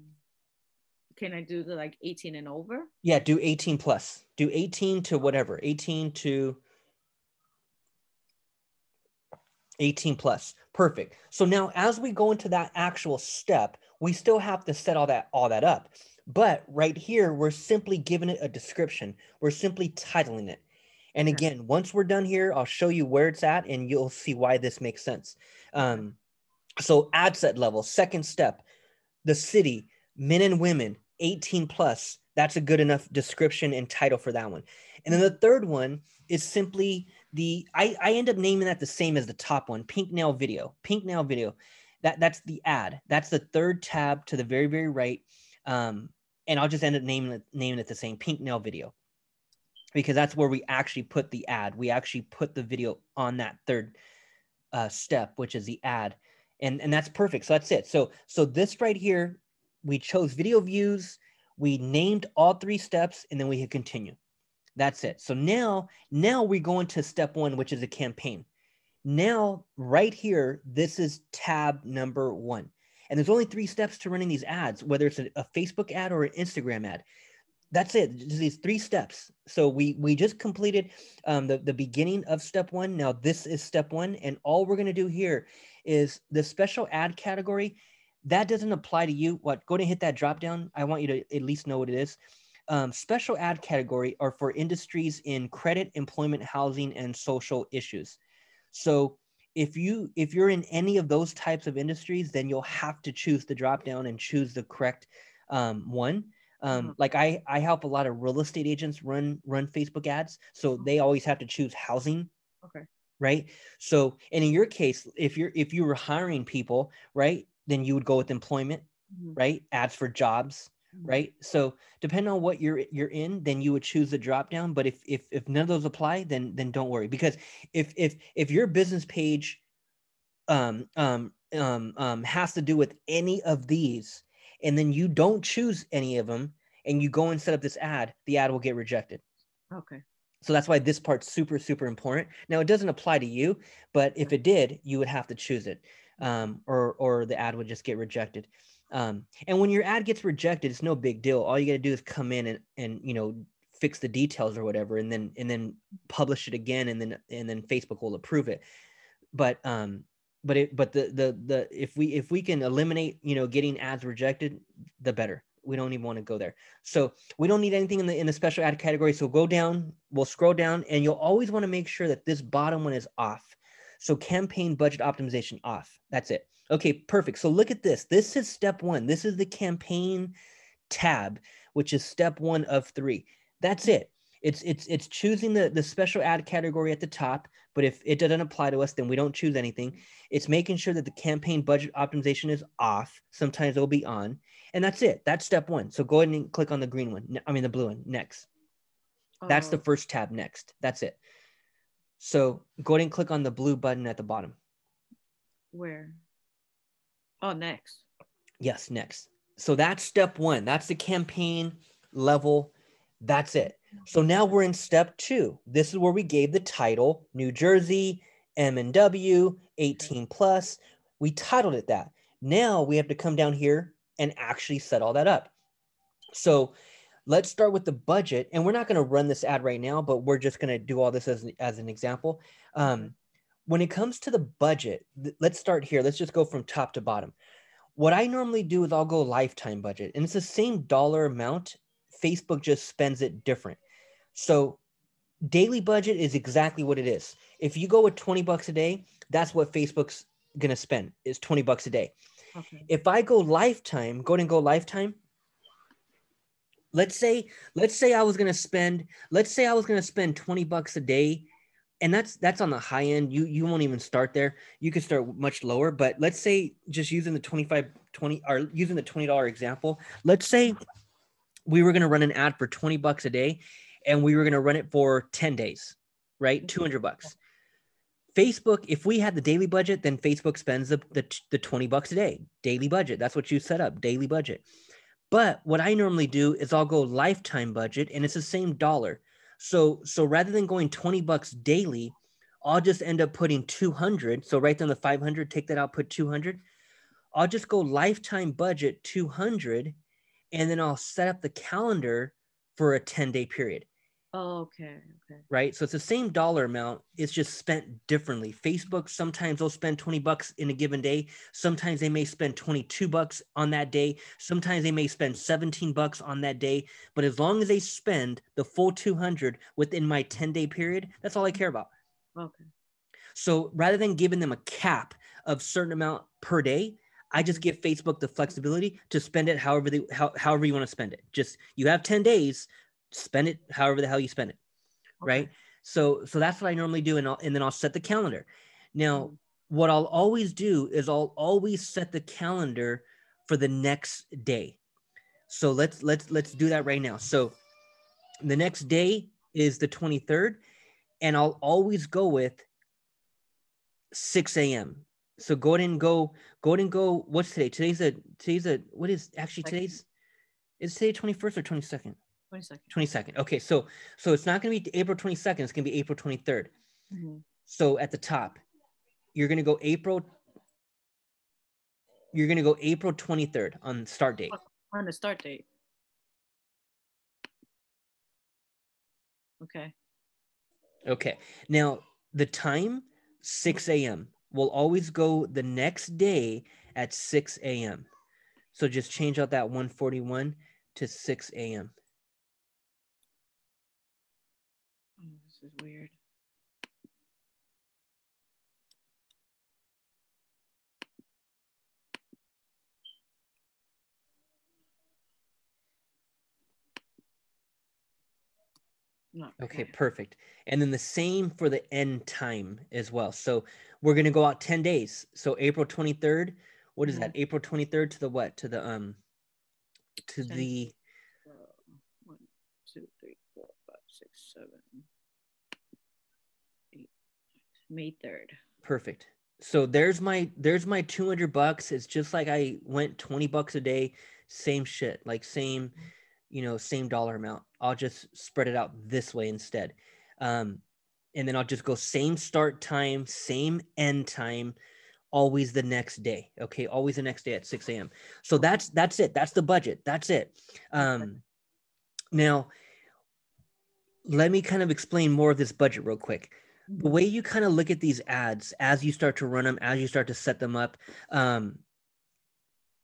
Can I do the like 18 and over? yeah do 18 plus. Do 18 to whatever 18 to 18 plus. Perfect. So now as we go into that actual step we still have to set all that all that up but right here we're simply giving it a description. We're simply titling it. And again once we're done here i'll show you where it's at and you'll see why this makes sense. Um, so ad set level second step the city men and women 18 plus. That's a good enough description and title for that one. And then the third one is simply the I, I end up naming that the same as the top one pink nail video pink nail video. That that's the ad. That's the third tab to the very very right. Um, and i'll just end up naming it naming it the same pink nail video. Because that's where we actually put the ad. We actually put the video on that third uh, step which is the ad. And and that's perfect. So that's it. So so this right here we chose video views. We named all three steps and then we hit continue. That's it. So now now we go into step one which is a campaign. Now right here this is tab number one and there's only three steps to running these ads whether it's a, a facebook ad or an instagram ad. That's it. Just these three steps. So we we just completed um, the, the beginning of step one. Now this is step one. And all we're going to do here is the special ad category. That doesn't apply to you. What go ahead and hit that drop down. I want you to at least know what it is. Um, special ad category are for industries in credit employment housing and social issues. So if you if you're in any of those types of industries then you'll have to choose the drop down and choose the correct um, one um, Mhm. like i i help a lot of real estate agents run run facebook ads so they always have to choose housing Okay. right so and in your case if you're if you were hiring people right then you would go with employment Mhm. right ads for jobs. Right? So depending on what you're you're in then you would choose the drop down but if if if none of those apply then then don't worry because if if if your business page um um um um has to do with any of these and then you don't choose any of them and you go and set up this ad the ad will get rejected. Okay. so that's why this part's super super important. Now it doesn't apply to you but if it did you would have to choose it um, or or the ad would just get rejected um, and when your ad gets rejected it's no big deal. All you got to do is come in and and you know fix the details or whatever and then and then publish it again and then and then facebook will approve it. But um but it but the the the if we if we can eliminate you know getting ads rejected the better. We don't even want to go there. So we don't need anything in the in the special ad category so go down we'll scroll down and you'll always want to make sure that this bottom one is off. So campaign budget optimization off. That's it. Okay, perfect. So look at this. This is step one. This is the campaign tab, which is step one of three. That's it. It's it's it's choosing the the special ad category at the top. But if it doesn't apply to us, then we don't choose anything. It's making sure that the campaign budget optimization is off. Sometimes it'll be on, and that's it. That's step one. So go ahead and click on the green one. I mean the blue one next. That's the Oh, first tab next. That's it. So go ahead and click on the blue button at the bottom. where? Oh, next. Yes, next. So that's step one. That's the campaign level. That's it. So now we're in step two. This is where we gave the title New Jersey, M and W, 18 plus. We titled it that. Now we have to come down here and actually set all that up. So let's start with the budget. And we're not going to run this ad right now, but we're just going to do all this as, as an example. Um, when it comes to the budget, th- let's start here. Let's just go from top to bottom. What I normally do is I'll go lifetime budget, and it's the same dollar amount. Facebook just spends it different. So daily budget is exactly what it is. If you go with 20 bucks a day, that's what Facebook's going to spend is 20 bucks a day. Okay. If I go lifetime, go ahead and go lifetime. Let's say, let's say I was gonna spend, let's say I was gonna spend 20 bucks a day, and that's that's on the high end. You you won't even start there. You could start much lower, but let's say just using the 25, 20 or using the $20 example, let's say we were gonna run an ad for 20 bucks a day and we were gonna run it for 10 days, right? 200 bucks. Facebook, if we had the daily budget, then Facebook spends the, the, the 20 bucks a day, daily budget. That's what you set up, daily budget. But what I normally do is I'll go lifetime budget and it's the same dollar. So so rather than going 20 bucks daily, I'll just end up putting 200. So write down the 500, take that out, put 200. I'll just go lifetime budget 200 and then I'll set up the calendar for a 10 day period Oh, okay. Okay. right? So it's the same dollar amount. It's just spent differently. Facebook sometimes they'll spend 20 bucks in a given day. Sometimes they may spend 22 bucks on that day. Sometimes they may spend 17 bucks on that day. But as long as they spend the full 200 within my 10 day period, that's all I care about. Okay. So rather than giving them a cap of certain amount per day, I just give Facebook the flexibility to spend it however they how, however you want to spend it. Just you have 10 days, spend it however the hell you spend it right? So so that's what i normally do and, I'll, and then i'll set the calendar. Now Mm. what i'll always do is i'll always set the calendar for the next day. So let's let's let's do that right now. So the next day is the 23rd and i'll always go with 6 a.m so go ahead and go go ahead and go what's today? Today's a today's a what is actually today's is today 21st or 22nd 20 22nd. Okay, so so it's not going to be April 22nd. It's going to be April 23rd. Mhm. So at the top, you're going to go April. You're going to go April 23rd on start date. On the start date. Okay. Okay. Now the time 6 a.m. will always go the next day at 6 a.m. So just change out that 141 to 6 a.m. is weird. Okay, perfect. And then the same for the end time as well. So we're gonna go out 10 days. So April 23rd, what is that? April 23rd to the what? To the um to Ten. the Uh, one, two, three, four, five, six, seven, May third. perfect. So there's my there's my 200 bucks. It's just like I went 20 bucks a day, same shit, like same, you know, same dollar amount. I'll just spread it out this way instead. Um, and then I'll just go same start time, same end time, always the next day. Okay, always the next day at 6 a.m. So that's that's it. That's the budget. That's it. Um, now, let me kind of explain more of this budget real quick the way you kind of look at these ads as you start to run them as you start to set them up um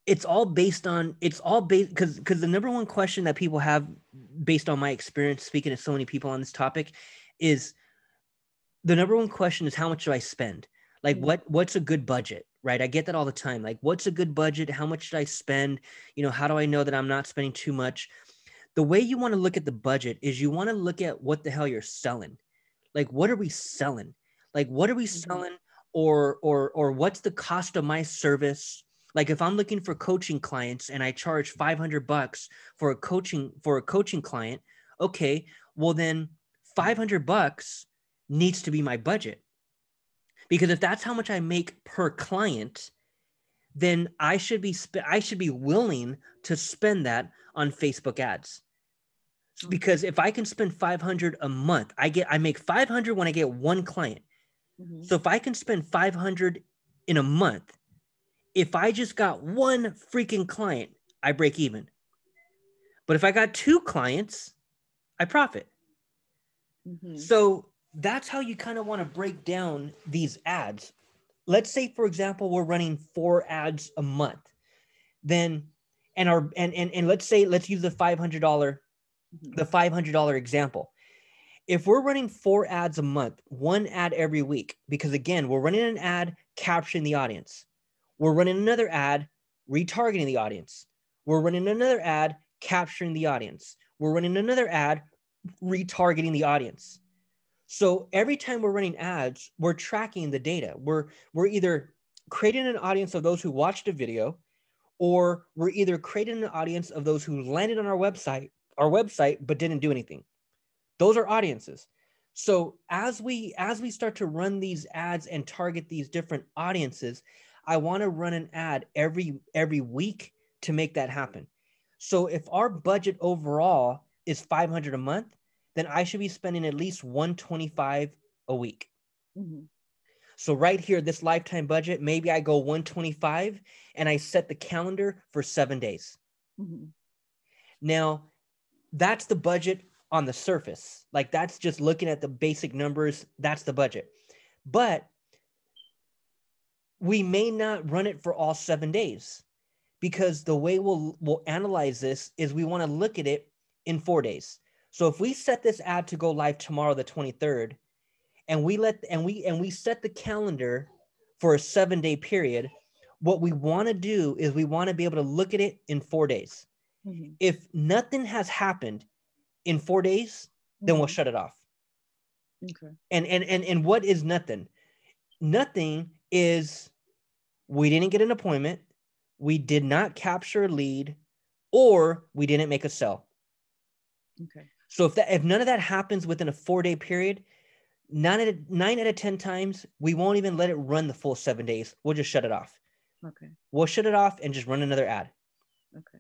it's all based on it's all based because because the number one question that people have based on my experience speaking to so many people on this topic is the number one question is how much do i spend? Like Mhm. what what's a good budget right? I get that all the time. Like what's a good budget? How much should i spend? You know how do i know that i'm not spending too much? The way you want to look at the budget is you want to look at what the hell you're selling like what are we selling like what are we Mhm. selling or or or what's the cost of my service like if i'm looking for coaching clients and i charge 500 bucks for a coaching for a coaching client okay well then 500 bucks needs to be my budget because if that's how much i make per client then i should be sp- i should be willing to spend that on facebook ads. Because if i can spend 500 a month i get i make 500 when i get one client Mhm. so if I can spend 500 in a month, if I just got one freaking client, I break even. But if I got two clients, I profit. Mhm. So that's how you kind of want to break down these ads. Let's say, for example, we're running four ads a month. Then and our and and, and let's say let's use the $500 Mhm. Mm-hmm. the $500 example. If we're running four ads a month, one ad every week, because again, we're running an ad capturing the audience. We're running another ad retargeting the audience. We're running another ad capturing the audience. We're running another ad retargeting the audience. So every time we're running ads, we're tracking the data. We're we're either creating an audience of those who watched a video or we're either creating an audience of those who landed on our website, our website but didn't do anything. Those are audiences. So as we as we start to run these ads and target these different audiences i want to run an ad every every week to make that happen. So if our budget overall is 500 a month then i should be spending at least 125 a week. Mhm. so right here this lifetime budget maybe i go 125 and i set the calendar for 7 days. Mhm. now, that's the budget on the surface. Like that's just looking at the basic numbers, that's the budget. But we may not run it for all 7 days because the way we'll we'll analyze this is we want to look at it in 4 days. So if we set this ad to go live tomorrow the 23rd and we let and we and we set the calendar for a 7-day period, what we want to do is we want to be able to look at it in 4 days Mhm. if nothing has happened in four days, then we'll Mhm. shut it off. Okay. And and and and what is nothing? Nothing is we didn't get an appointment, we did not capture a lead, or we didn't make a sell. Okay. So if that if none of that happens within a four day period, nine out of nine out of ten times we won't even let it run the full seven days. We'll just shut it off. Okay. We'll shut it off and just run another ad. Okay.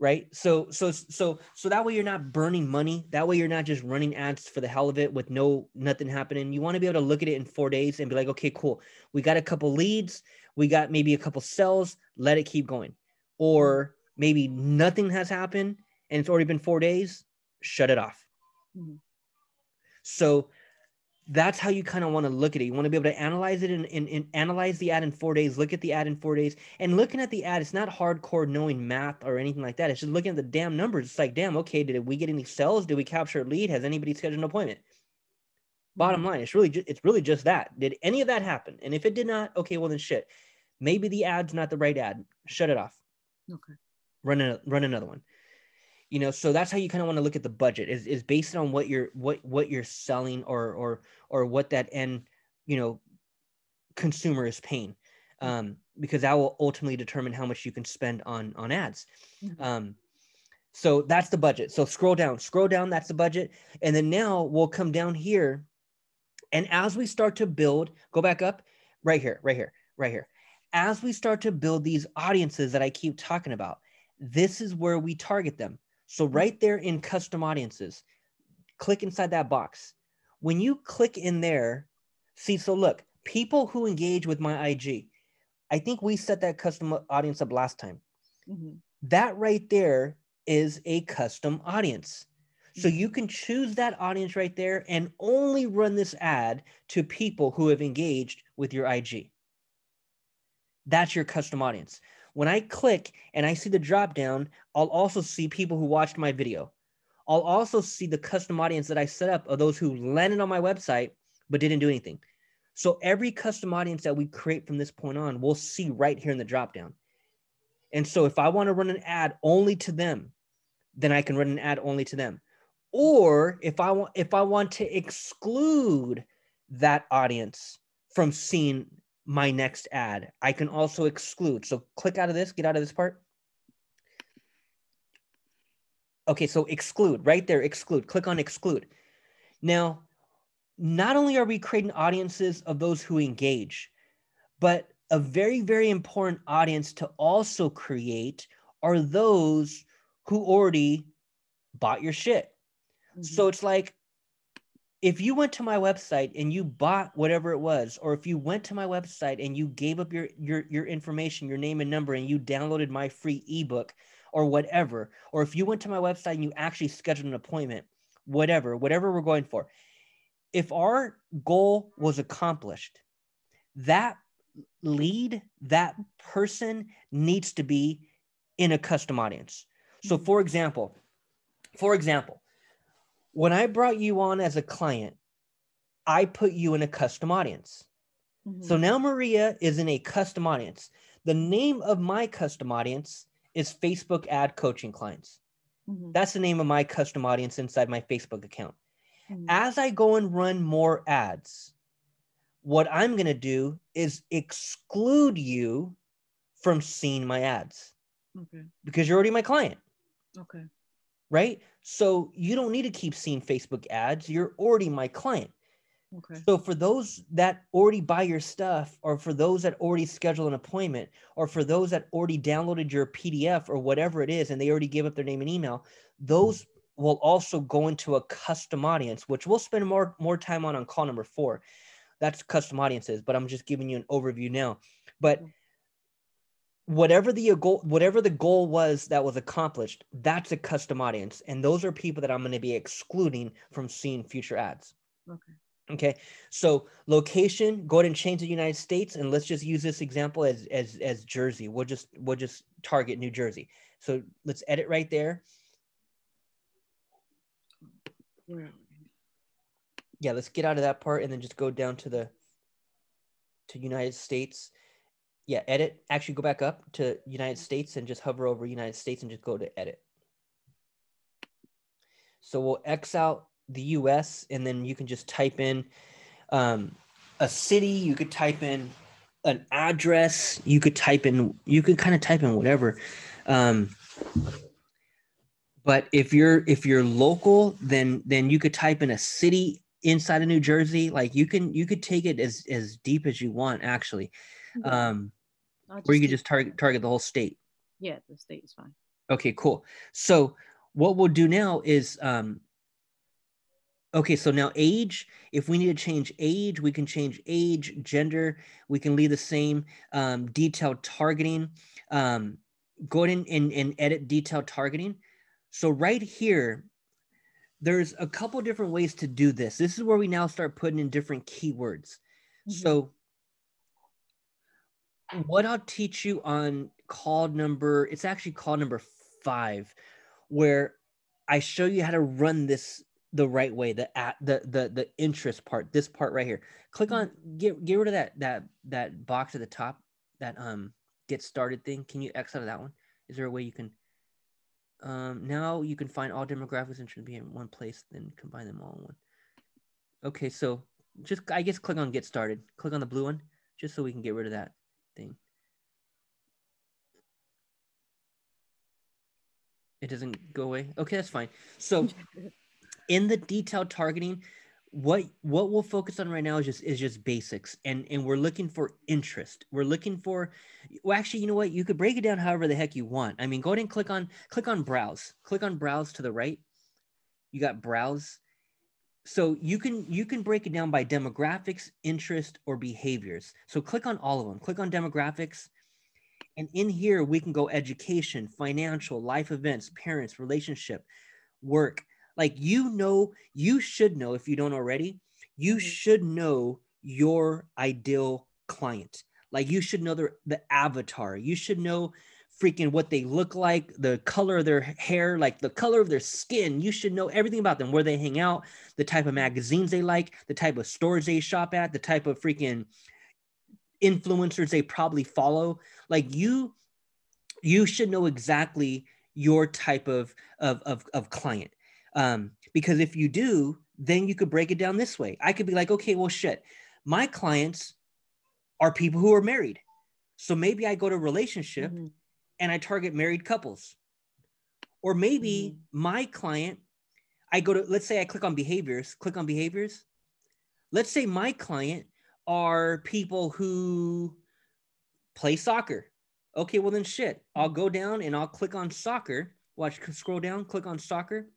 Right? So so so so that way you're not burning money. That way you're not just running ads for the hell of it with no nothing happening. You want to be able to look at it in four days and be like okay cool. We got a couple leads. We got maybe a couple sales let it keep going. Or maybe nothing has happened and it's already been four days. Shut it off. Mhm. so that's how you kind of want to look at it. You want to be able to analyze it and, and, and analyze the ad in four days, look at the ad in four days. And looking at the ad, it's not hardcore knowing math or anything like that. It's just looking at the damn numbers. It's like, damn, okay, did we get any sales? Did we capture a lead? Has anybody scheduled an appointment? Bottom mm-hmm. line, it's really ju- it's really just that. Did any of that happen? And if it did not, okay, well then shit. Maybe the ad's not the right ad. Shut it off Okay. run a, run another one you know so that's how you kind of want to look at the budget is, is based on what you're what what you're selling or or or what that end you know consumer is paying um because that will ultimately determine how much you can spend on on ads. Mhm. um so that's the budget. So scroll down scroll down that's the budget. And then now we'll come down here and as we start to build go back up right here right here right here. As we start to build these audiences that i keep talking about this is where we target them so right there in custom audiences click inside that box when you click in there see so look people who engage with my ig i think we set that custom audience up last time Mhm. that right there is a custom audience. So Mhm. you can choose that audience right there and only run this ad to people who have engaged with your IG. That's your custom audience. When I click and I see the drop down, I'll also see people who watched my video. I'll also see the custom audience that I set up of those who landed on my website but didn't do anything. So every custom audience that we create from this point on, we'll see right here in the dropdown. And so if I want to run an ad only to them, then I can run an ad only to them. Or if I want if I want to exclude that audience from seeing my next ad, I can also exclude. So click out of this, get out of this part. Okay, so exclude right there, exclude. Click on exclude. Now, not only are we creating audiences of those who engage, but a very, very important audience to also create are those who already bought your shit. Mm-hmm. So it's like if you went to my website and you bought whatever it was, or if you went to my website and you gave up your your your information, your name and number, and you downloaded my free ebook or whatever, or if you went to my website and you actually scheduled an appointment, whatever, whatever we're going for, if our goal was accomplished, that lead, that person needs to be in a custom audience. So, mm-hmm. for example, for example, when I brought you on as a client, I put you in a custom audience. Mm-hmm. So now Maria is in a custom audience. The name of my custom audience is Facebook ad coaching clients. Mm-hmm. That's the name of my custom audience inside my Facebook account. Mm-hmm. As I go and run more ads, what I'm going to do is exclude you from seeing my ads. Okay. Because you're already my client. Okay. Right? So you don't need to keep seeing Facebook ads. You're already my client. Okay. So for those that already buy your stuff, or for those that already schedule an appointment, or for those that already downloaded your PDF or whatever it is, and they already gave up their name and email, those will also go into a custom audience, which we'll spend more more time on on call number four. That's custom audiences, but I'm just giving you an overview now. But whatever the goal whatever the goal was that was accomplished that's a custom audience. And those are people that i'm going to be excluding from seeing future ads. Okay. Okay? So location go ahead and change the united states and let's just use this example as as as jersey. We'll just we'll just target new jersey. So let's edit right there. Yeah let's get out of that part and then just go down to the to united states yeah, edit. Actually, go back up to United States and just hover over United States and just go to edit. So we'll X out the US and then you can just type in um, a city. You could type in an address. You could type in, you could kind of type in whatever. Um, but if you're if you're local, then then you could type in a city inside of New Jersey. Like you can you could take it as as deep as you want actually. Um, or you could just target target the whole state. Yeah, the state is fine. Okay, cool. So what we'll do now is um okay, so now age, if we need to change age, we can change age, gender, we can leave the same um, detailed targeting. Um, go ahead and, and, and edit detailed targeting. So right here, there's a couple different ways to do this. This is where we now start putting in different keywords. Mm-hmm. So what I'll teach you on call number, it's actually call number five, where I show you how to run this the right way, the at the the the interest part, this part right here. Click on get get rid of that that that box at the top, that um get started thing. Can you X out of that one? Is there a way you can um now you can find all demographics and should be in one place, then combine them all in one. Okay, so just I guess click on get started. Click on the blue one just so we can get rid of that thing. It doesn't go away. Okay, that's fine. So [laughs] in the detailed targeting, what what we'll focus on right now is just is just basics and and we're looking for interest we're looking for well actually you know what you could break it down however the heck you want i mean go ahead and click on click on browse click on browse to the right you got browse so you can you can break it down by demographics interest or behaviors. So click on all of them. Click on demographics. And in here we can go education financial life events parents relationship work. Like you know you should know if you don't already you mm-hmm. should know your ideal client. Like you should know the the avatar. You should know freaking what they look like, the color of their hair, like the color of their skin. You should know everything about them, where they hang out, the type of magazines they like, the type of stores they shop at, the type of freaking influencers they probably follow. Like you, you should know exactly your type of of of, of client. Um, because if you do, then you could break it down this way. I could be like, okay, well, shit, my clients are people who are married. So maybe I go to relationship mm-hmm. And I target married couples. Or maybe mm-hmm. my client, I go to, let's say I click on behaviors, click on behaviors. Let's say my client are people who play soccer. Okay, well then shit. I'll go down and I'll click on soccer. Watch, scroll down, click on soccer.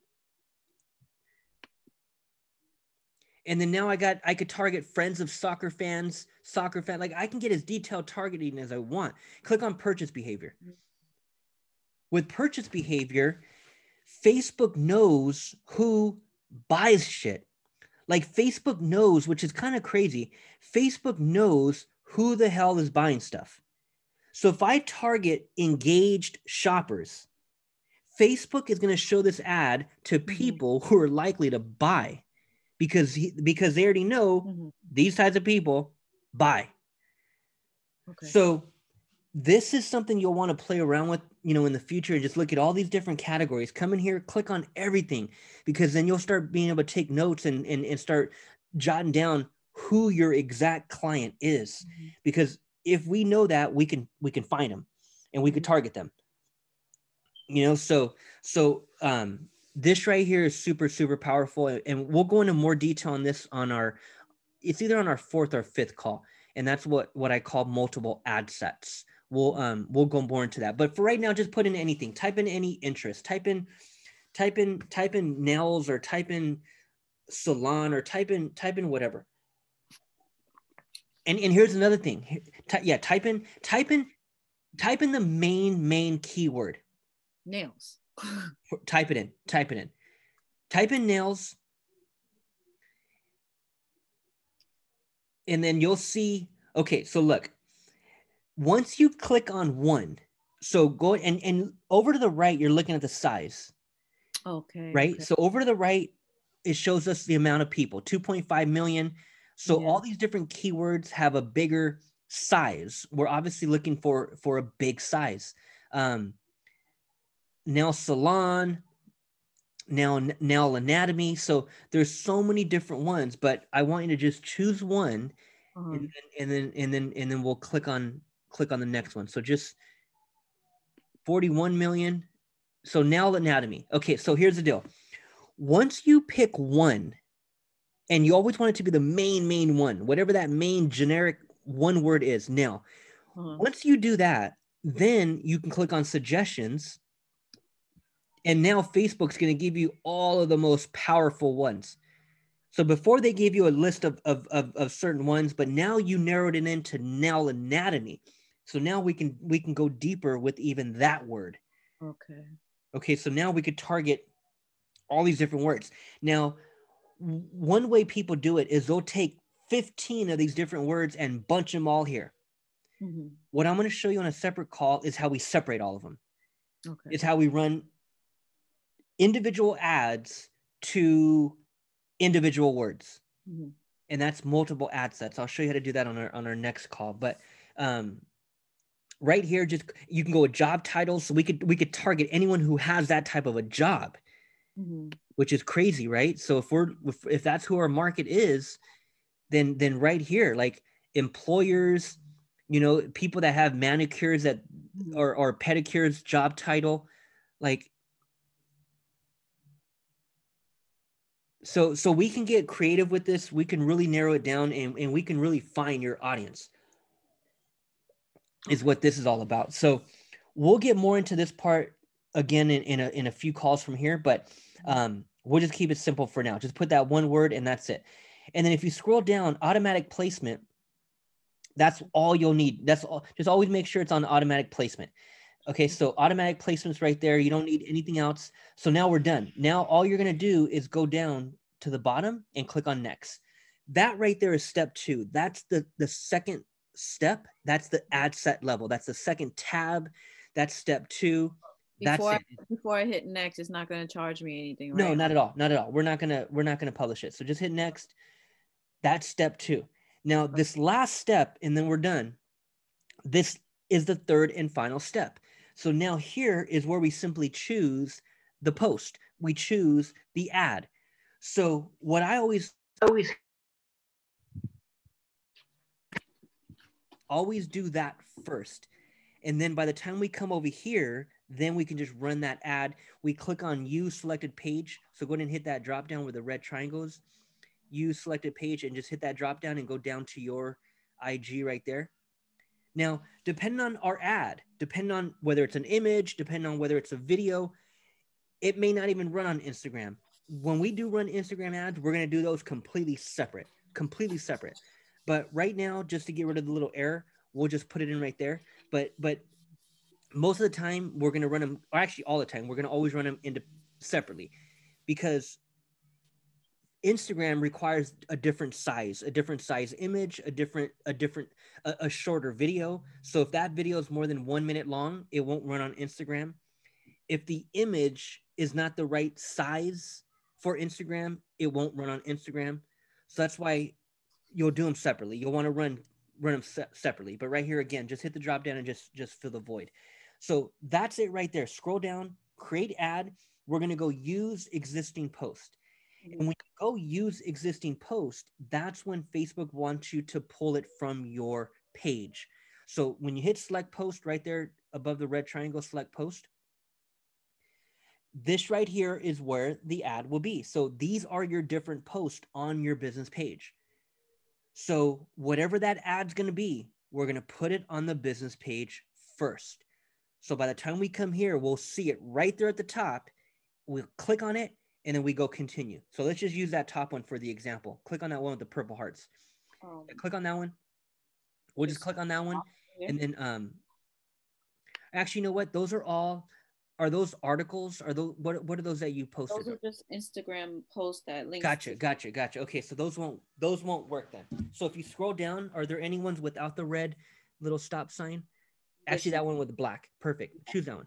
and then now I got I could target friends of soccer fans, soccer fan. Like I can get as detailed targeting as I want. Click on purchase behavior. With purchase behavior, Facebook knows who buys shit. Like Facebook knows, which is kind of crazy. Facebook knows who the hell is buying stuff. So if I target engaged shoppers, Facebook is going to show this ad to mm-hmm. people who are likely to buy because he, because they already know mm-hmm. these types of people buy. Okay. So this is something you'll want to play around with, you know, in the future. And just look at all these different categories. Come in here, click on everything, because then you'll start being able to take notes and and, and start jotting down who your exact client is. Mm-hmm. Because if we know that, we can we can find them and we could mm-hmm. target them. You know, so so um this right here is super super powerful and we'll go into more detail on this on our it's either on our fourth or fifth call and that's what what i call multiple ad sets we'll um we'll go more into that but for right now just put in anything type in any interest type in type in type in nails or type in salon or type in type in whatever and and here's another thing Ty, yeah type in type in type in the main main keyword nails [laughs] type it in. Type it in. Type in nails. And then you'll see. Okay, so look. Once you click on one, so go and and over to the right, you're looking at the size. Okay. Right. Okay. So over to the right, it shows us the amount of people, 2.5 million. So yeah. all these different keywords have a bigger size. We're obviously looking for for a big size. Um, nail salon, nail nail anatomy. So there's so many different ones, but I want you to just choose one, uh-huh. and, then, and then and then and then we'll click on click on the next one. So just 41 million. So now anatomy. Okay, so here's the deal. Once you pick one, and you always want it to be the main main one, whatever that main generic one word is. Now, uh-huh. once you do that, then you can click on suggestions and now Facebook's going to give you all of the most powerful ones. So before they gave you a list of, of, of, of, certain ones, but now you narrowed it into nail anatomy. So now we can we can go deeper with even that word. Okay. Okay, so now we could target all these different words. Now, one way people do it is they'll take 15 of these different words and bunch them all here. Mm-hmm. What I'm going to show you on a separate call is how we separate all of them. Okay. It's how we run individual ads to individual words. Mm-hmm. And that's multiple ad sets. I'll show you how to do that on our on our next call. But um, right here, just you can go with job titles. So we could we could target anyone who has that type of a job, mm-hmm. which is crazy, right? So if we're if, if that's who our market is, then then right here, like employers, you know, people that have manicures that mm-hmm. or or pedicures job title, like so so we can get creative with this we can really narrow it down and, and we can really find your audience is what this is all about so we'll get more into this part again in, in, a, in a few calls from here but um, we'll just keep it simple for now just put that one word and that's it and then if you scroll down automatic placement that's all you'll need that's all just always make sure it's on automatic placement Okay, so automatic placements right there. You don't need anything else. So now we're done. Now all you're going to do is go down to the bottom and click on next. That right there is step two. That's the, the second step, that's the ad set level. That's the second tab. That's step two. That's Before I, it. before I hit next, it's not going to charge me anything, right? No, not at all. Not at all. We're not gonna we're not gonna publish it. So just hit next. That's step two. Now this last step, and then we're done. This is the third and final step. So now here is where we simply choose the post. We choose the ad. So what I always always always do that first. And then by the time we come over here, then we can just run that ad. We click on use selected page. So go ahead and hit that drop down where the red triangles. Use selected page and just hit that drop down and go down to your IG right there. Now, depending on our ad, depending on whether it's an image, depending on whether it's a video, it may not even run on Instagram. When we do run Instagram ads, we're going to do those completely separate, completely separate. But right now, just to get rid of the little error, we'll just put it in right there. But but most of the time, we're going to run them, or actually all the time, we're going to always run them into separately because Instagram requires a different size, a different size image, a different, a different, a, a, shorter video. So if that video is more than one minute long, it won't run on Instagram. If the image is not the right size for Instagram, it won't run on Instagram. So that's why you'll do them separately. You'll want to run run them se- separately. But right here again, just hit the drop down and just just fill the void. So that's it right there. Scroll down, create ad. We're gonna go use existing post. And when you go use existing post, that's when Facebook wants you to pull it from your page. So when you hit select post right there above the red triangle, select post, this right here is where the ad will be. So these are your different posts on your business page. So whatever that ad's going to be, we're going to put it on the business page first. So by the time we come here, we'll see it right there at the top. We'll click on it and then we go continue. So let's just use that top one for the example. Click on that one with the purple hearts. Um, click on that one. We'll just click on that one. And then um actually you know what? Those are all are those articles? Are those what what are those that you posted? Those are just Instagram posts that link. Gotcha, gotcha, gotcha. Okay, so those won't those won't work then. So if you scroll down, are there any ones without the red little stop sign? Actually, that one with the black. Perfect. Choose that one.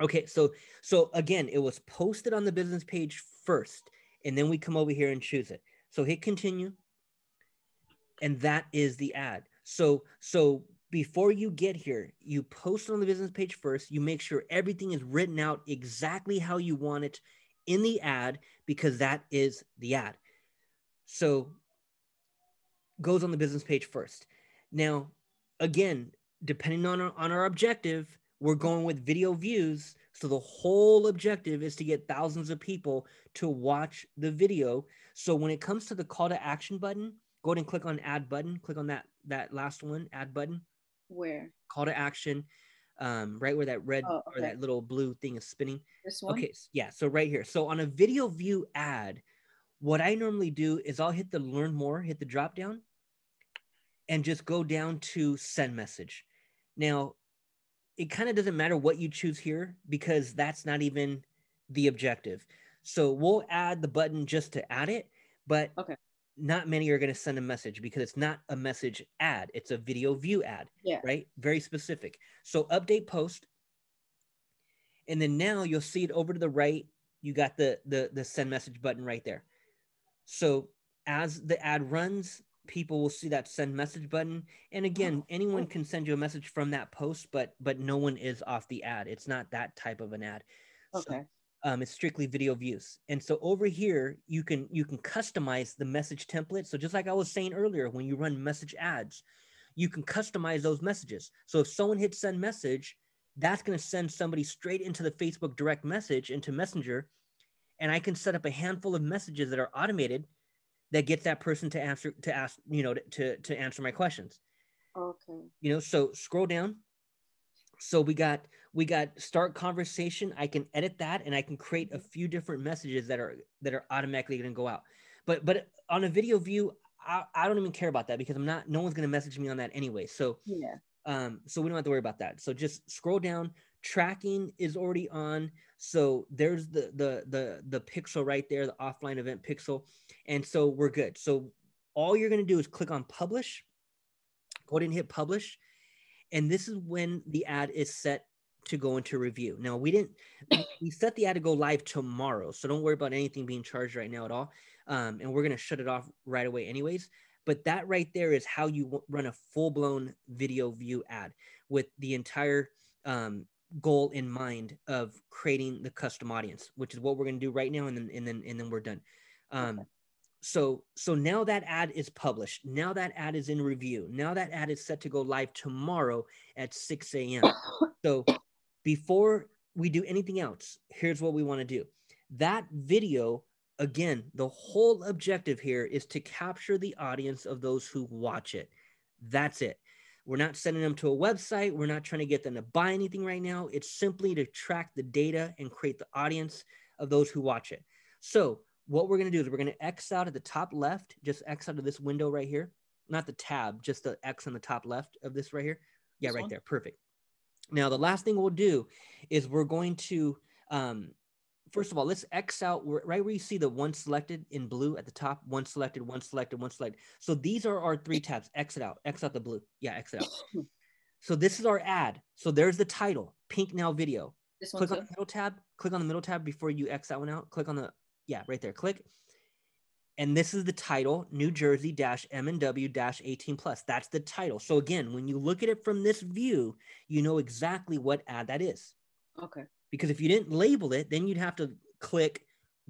Okay, so so again, it was posted on the business page first, and then we come over here and choose it. So hit continue, and that is the ad. So so before you get here, you post on the business page first. You make sure everything is written out exactly how you want it in the ad because that is the ad. So goes on the business page first. Now, again, depending on our, on our objective, we're going with video views. So the whole objective is to get thousands of people to watch the video. So when it comes to the call to action button, go ahead and click on add button. Click on that that last one, add button. Where? Call to action. Um, right where that red oh, okay. or that little blue thing is spinning. This one. Okay, yeah. So right here. So on a video view ad, what I normally do is I'll hit the learn more, hit the drop down, and just go down to send message. Now, it kind of doesn't matter what you choose here because that's not even the objective. So we'll add the button just to add it, but okay not many are going to send a message because it's not a message ad it's a video view ad yeah. right? Very specific. So update post. And then now you'll see it over to the right. You got the the the send message button right there. So as the ad runs people will see that send message button. And again oh, anyone can send you a message from that post but but no one is off the ad. It's not that type of an ad. Okay. so um, it's strictly video views. And so over here, you can you can customize the message template. So just like I was saying earlier, when you run message ads, you can customize those messages. So if someone hits send message, that's going to send somebody straight into the Facebook direct message into Messenger, and I can set up a handful of messages that are automated that get that person to answer to ask you know to to answer my questions. Okay. You know, so scroll down so we got we got start conversation i can edit that and i can create a few different messages that are that are automatically going to go out. But but on a video view I, I don't even care about that because i'm not no one's going to message me on that anyway. So yeah. um so we don't have to worry about that. So just scroll down. Tracking is already on. So there's the the the the pixel right there the offline event pixel. And so we're good. So all you're going to do is click on publish. Go ahead and hit publish. And this is when the ad is set to go into review. Now we didn't we set the ad to go live tomorrow, so don't worry about anything being charged right now at all. Um, and we're gonna shut it off right away, anyways. But that right there is how you run a full blown video view ad with the entire um, goal in mind of creating the custom audience, which is what we're gonna do right now, and then and then and then we're done. Um, so so now that ad is published now that ad is in review now that ad is set to go live tomorrow at 6 a.m so before we do anything else here's what we want to do. That video again the whole objective here is to capture the audience of those who watch it. That's it. We're not sending them to a website. We're not trying to get them to buy anything right now. It's simply to track the data and create the audience of those who watch it. So what we're going to do is we're going to X out at the top left, just X out of this window right here. Not the tab, just the X on the top left of this right here. Yeah, this right one? there. Perfect. Now, the last thing we'll do is we're going to, um, first of all, let's X out right where you see the one selected in blue at the top, one selected, one selected, one selected. So these are our three tabs. X it out, X out the blue. Yeah, X it out. [coughs] so this is our ad. So there's the title, Pink Now Video. This click on the middle tab. Click on the middle tab before you X that one out. Click on the yeah, right there. Click. And this is the title, New Jersey dash M and W dash 18 plus. That's the title. So again, when you look at it from this view, you know exactly what ad that is. Okay. Because if you didn't label it, then you'd have to click,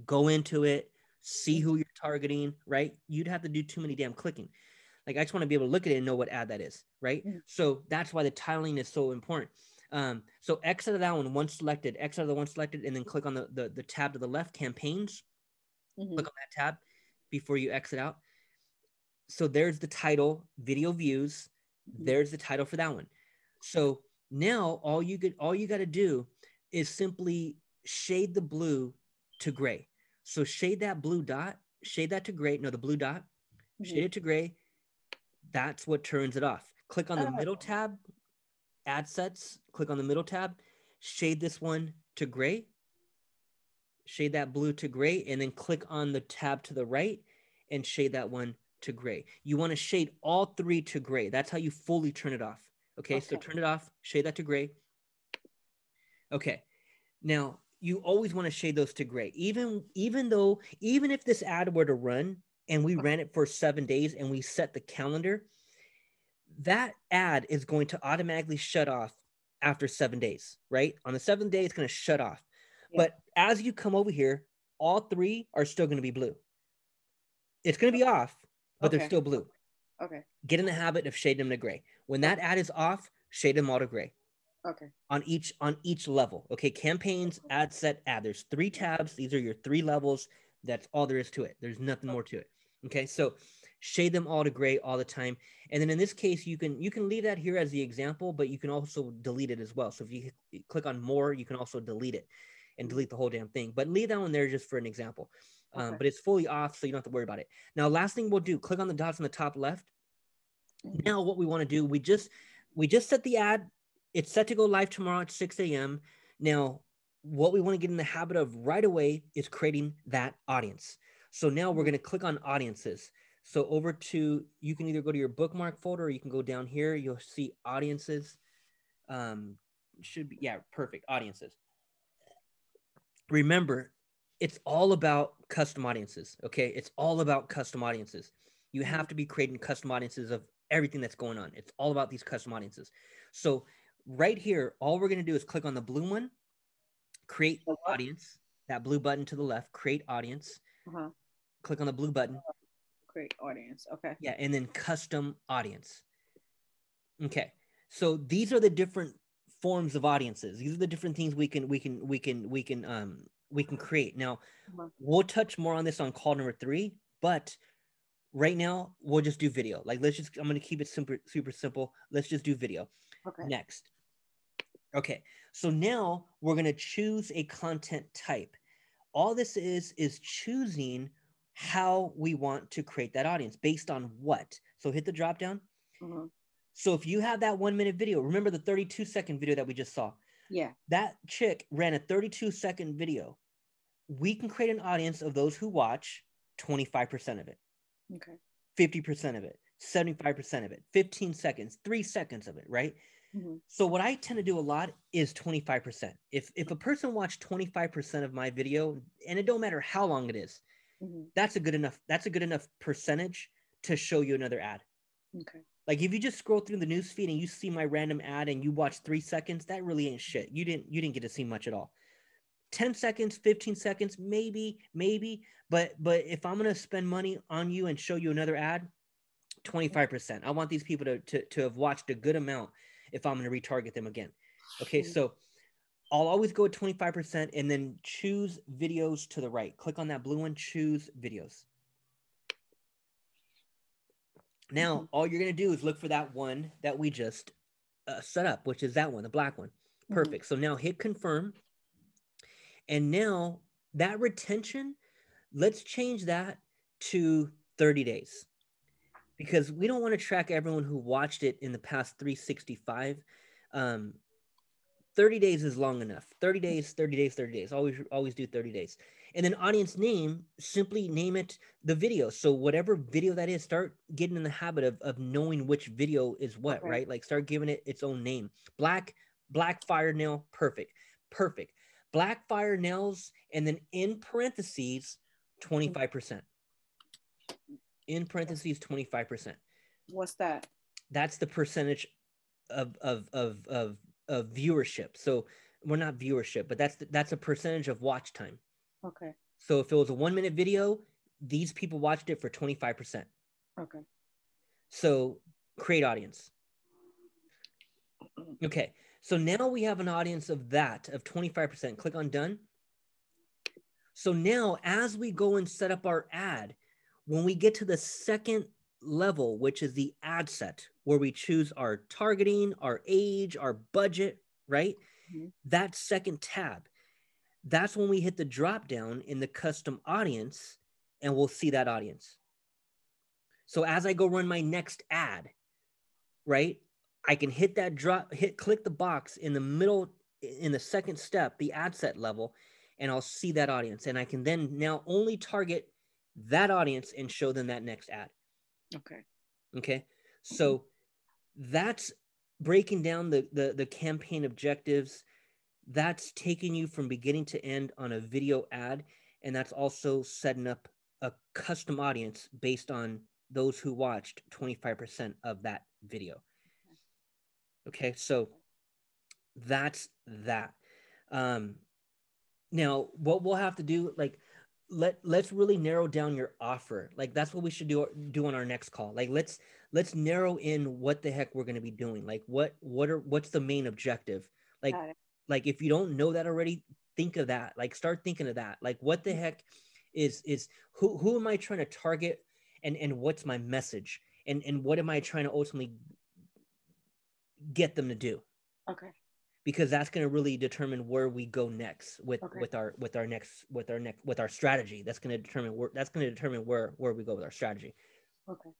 go into it, see who you're targeting, right? You'd have to do too many damn clicking. Like I just want to be able to look at it and know what ad that is, right? So that's why the titling is so important. Um, so X out of that one, one selected, X out of the one selected, and then click on the, the, the tab to the left, campaigns. Mm-hmm. Click on that tab before you exit out. So there's the title, video views. Mm-hmm. There's the title for that one. So now all you get, all you got to do is simply shade the blue to gray. So shade that blue dot, shade that to gray. No, the blue dot, mm-hmm. shade it to gray. That's what turns it off. Click on the oh. middle tab, ad sets, click on the middle tab, shade this one to gray, shade that blue to gray, and then click on the tab to the right and shade that one to gray. You want to shade all three to gray. That's how you fully turn it off. Okay, okay. so turn it off, shade that to gray. Okay, now you always want to shade those to gray. Even even though even if this ad were to run and we ran it for seven days and we set the calendar, that ad is going to automatically shut off after seven days, right? On the seventh day, it's going to shut off. Yeah. But as you come over here, all three are still going to be blue. It's going to be off, but okay. they're still blue. Okay. Get in the habit of shading them to gray. When that ad is off, shade them all to gray. Okay. On each on each level. Okay. Campaigns, ad set, ad. There's three tabs. These are your three levels. That's all there is to it. There's nothing more to it. Okay. So shade them all to gray all the time. And then in this case, you can you can leave that here as the example, but you can also delete it as well. So if you click on more, you can also delete it and delete the whole damn thing. But leave that one there just for an example. Um, okay. Um, but it's fully off, so you don't have to worry about it. Now, last thing we'll do, click on the dots in the top left. Mm-hmm. Now, what we want to do, we just we just set the ad. It's set to go live tomorrow at 6 a.m. Now, what we want to get in the habit of right away is creating that audience. So now we're mm-hmm. going to click on audiences. So over to, you can either go to your bookmark folder or you can go down here. You'll see audiences. Um, should be, yeah, perfect. Audiences. Remember, it's all about custom audiences. Okay. It's all about custom audiences. You have to be creating custom audiences of everything that's going on. It's all about these custom audiences. So right here, all we're going to do is click on the blue one, create audience, that blue button to the left, create audience. Uh-huh. Click on the blue button, create audience. Okay. Yeah, and then custom audience. Okay. So these are the different forms of audiences. These are the different things we can we can we can we can um we can create. Now, uh-huh. we'll touch more on this on call number 3, but right now we'll just do video. Like let's just I'm going to keep it super super simple. Let's just do video. Okay. Next. Okay. So now we're going to choose a content type. All this is is choosing how we want to create that audience based on what. So hit the drop down. Mm-hmm. So if you have that one minute video, remember the 32 second video that we just saw. Yeah. That chick ran a 32 second video. We can create an audience of those who watch 25% of it. Okay. 50% of it, 75% of it, 15 seconds, three seconds of it, right? Mm-hmm. So what I tend to do a lot is 25%. If if a person watched 25% of my video, and it don't matter how long it is, Mm-hmm. that's a good enough, that's a good enough percentage to show you another ad. Okay. Like if you just scroll through the news feed and you see my random ad and you watch three seconds, that really ain't shit. You didn't you didn't get to see much at all. 10 seconds, 15 seconds, maybe, maybe. But but if I'm gonna spend money on you and show you another ad, 25%. I want these people to to, to have watched a good amount if I'm gonna retarget them again. Okay, so I'll always go at 25% and then choose videos to the right. Click on that blue one, choose videos. Now, Mhm. all you're going to do is look for that one that we just uh, set up, which is that one, the black one. Mhm. Perfect. So now hit confirm. And now that retention, let's change that to 30 days because we don't want to track everyone who watched it in the past 365. Um, 30 days is long enough. 30 days, 30 days, 30 days. Always, always do 30 days. And then audience name, simply name it the video. So whatever video that is, start getting in the habit of, of knowing which video is what, Okay. right? Like start giving it its own name. Black, black fire nail, perfect. Perfect. Black fire nails, and then in parentheses, 25%. In parentheses, 25% What's that? that's the percentage of of of of, of viewership. So well, not viewership, but that's that's a percentage of watch time. Okay. So if it was a one minute video, these people watched it for twenty five percent. Okay. So create audience. Okay, so now we have an audience of that of twenty five percent. Click on done. So now, as we go and set up our ad, when we get to the second level, which is the ad set, where we choose our targeting, our age, our budget, right? Mhm. That second tab, that's when we hit the drop down in the custom audience and we'll see that audience. So as I go run my next ad, right? I can hit that drop, hit click the box in the middle, in the second step, the ad set level, and I'll see that audience. And I can then now only target that audience and show them that next ad. Okay. Okay. So that's breaking down the, the, the campaign objectives. That's taking you from beginning to end on a video ad. And that's also setting up a custom audience based on those who watched 25% of that video. Okay. So that's that. Um, now, what we'll have to do, like, let let's really narrow down your offer like that's what we should do do on our next call like let's let's narrow in what the heck we're going to be doing like what what are what's the main objective like. Like if you don't know that already think of that like start thinking of that like what the mm. heck is is who who am i trying to target and and what's my message and and what am i trying to ultimately get them to do Okay. because that's going to really determine where we go next with Okay. with our with our next with our next with our strategy that's going to determine where that's going to determine where where we go with our strategy Okay.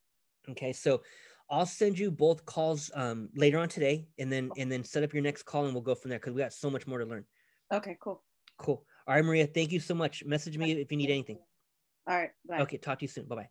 okay so i'll send you both calls um later on today and then and then set up your next call and we'll go from there because we got so much more to learn Okay. Cool. cool all right maria thank you so much message me if you need anything All right. Bye. okay talk to you soon bye bye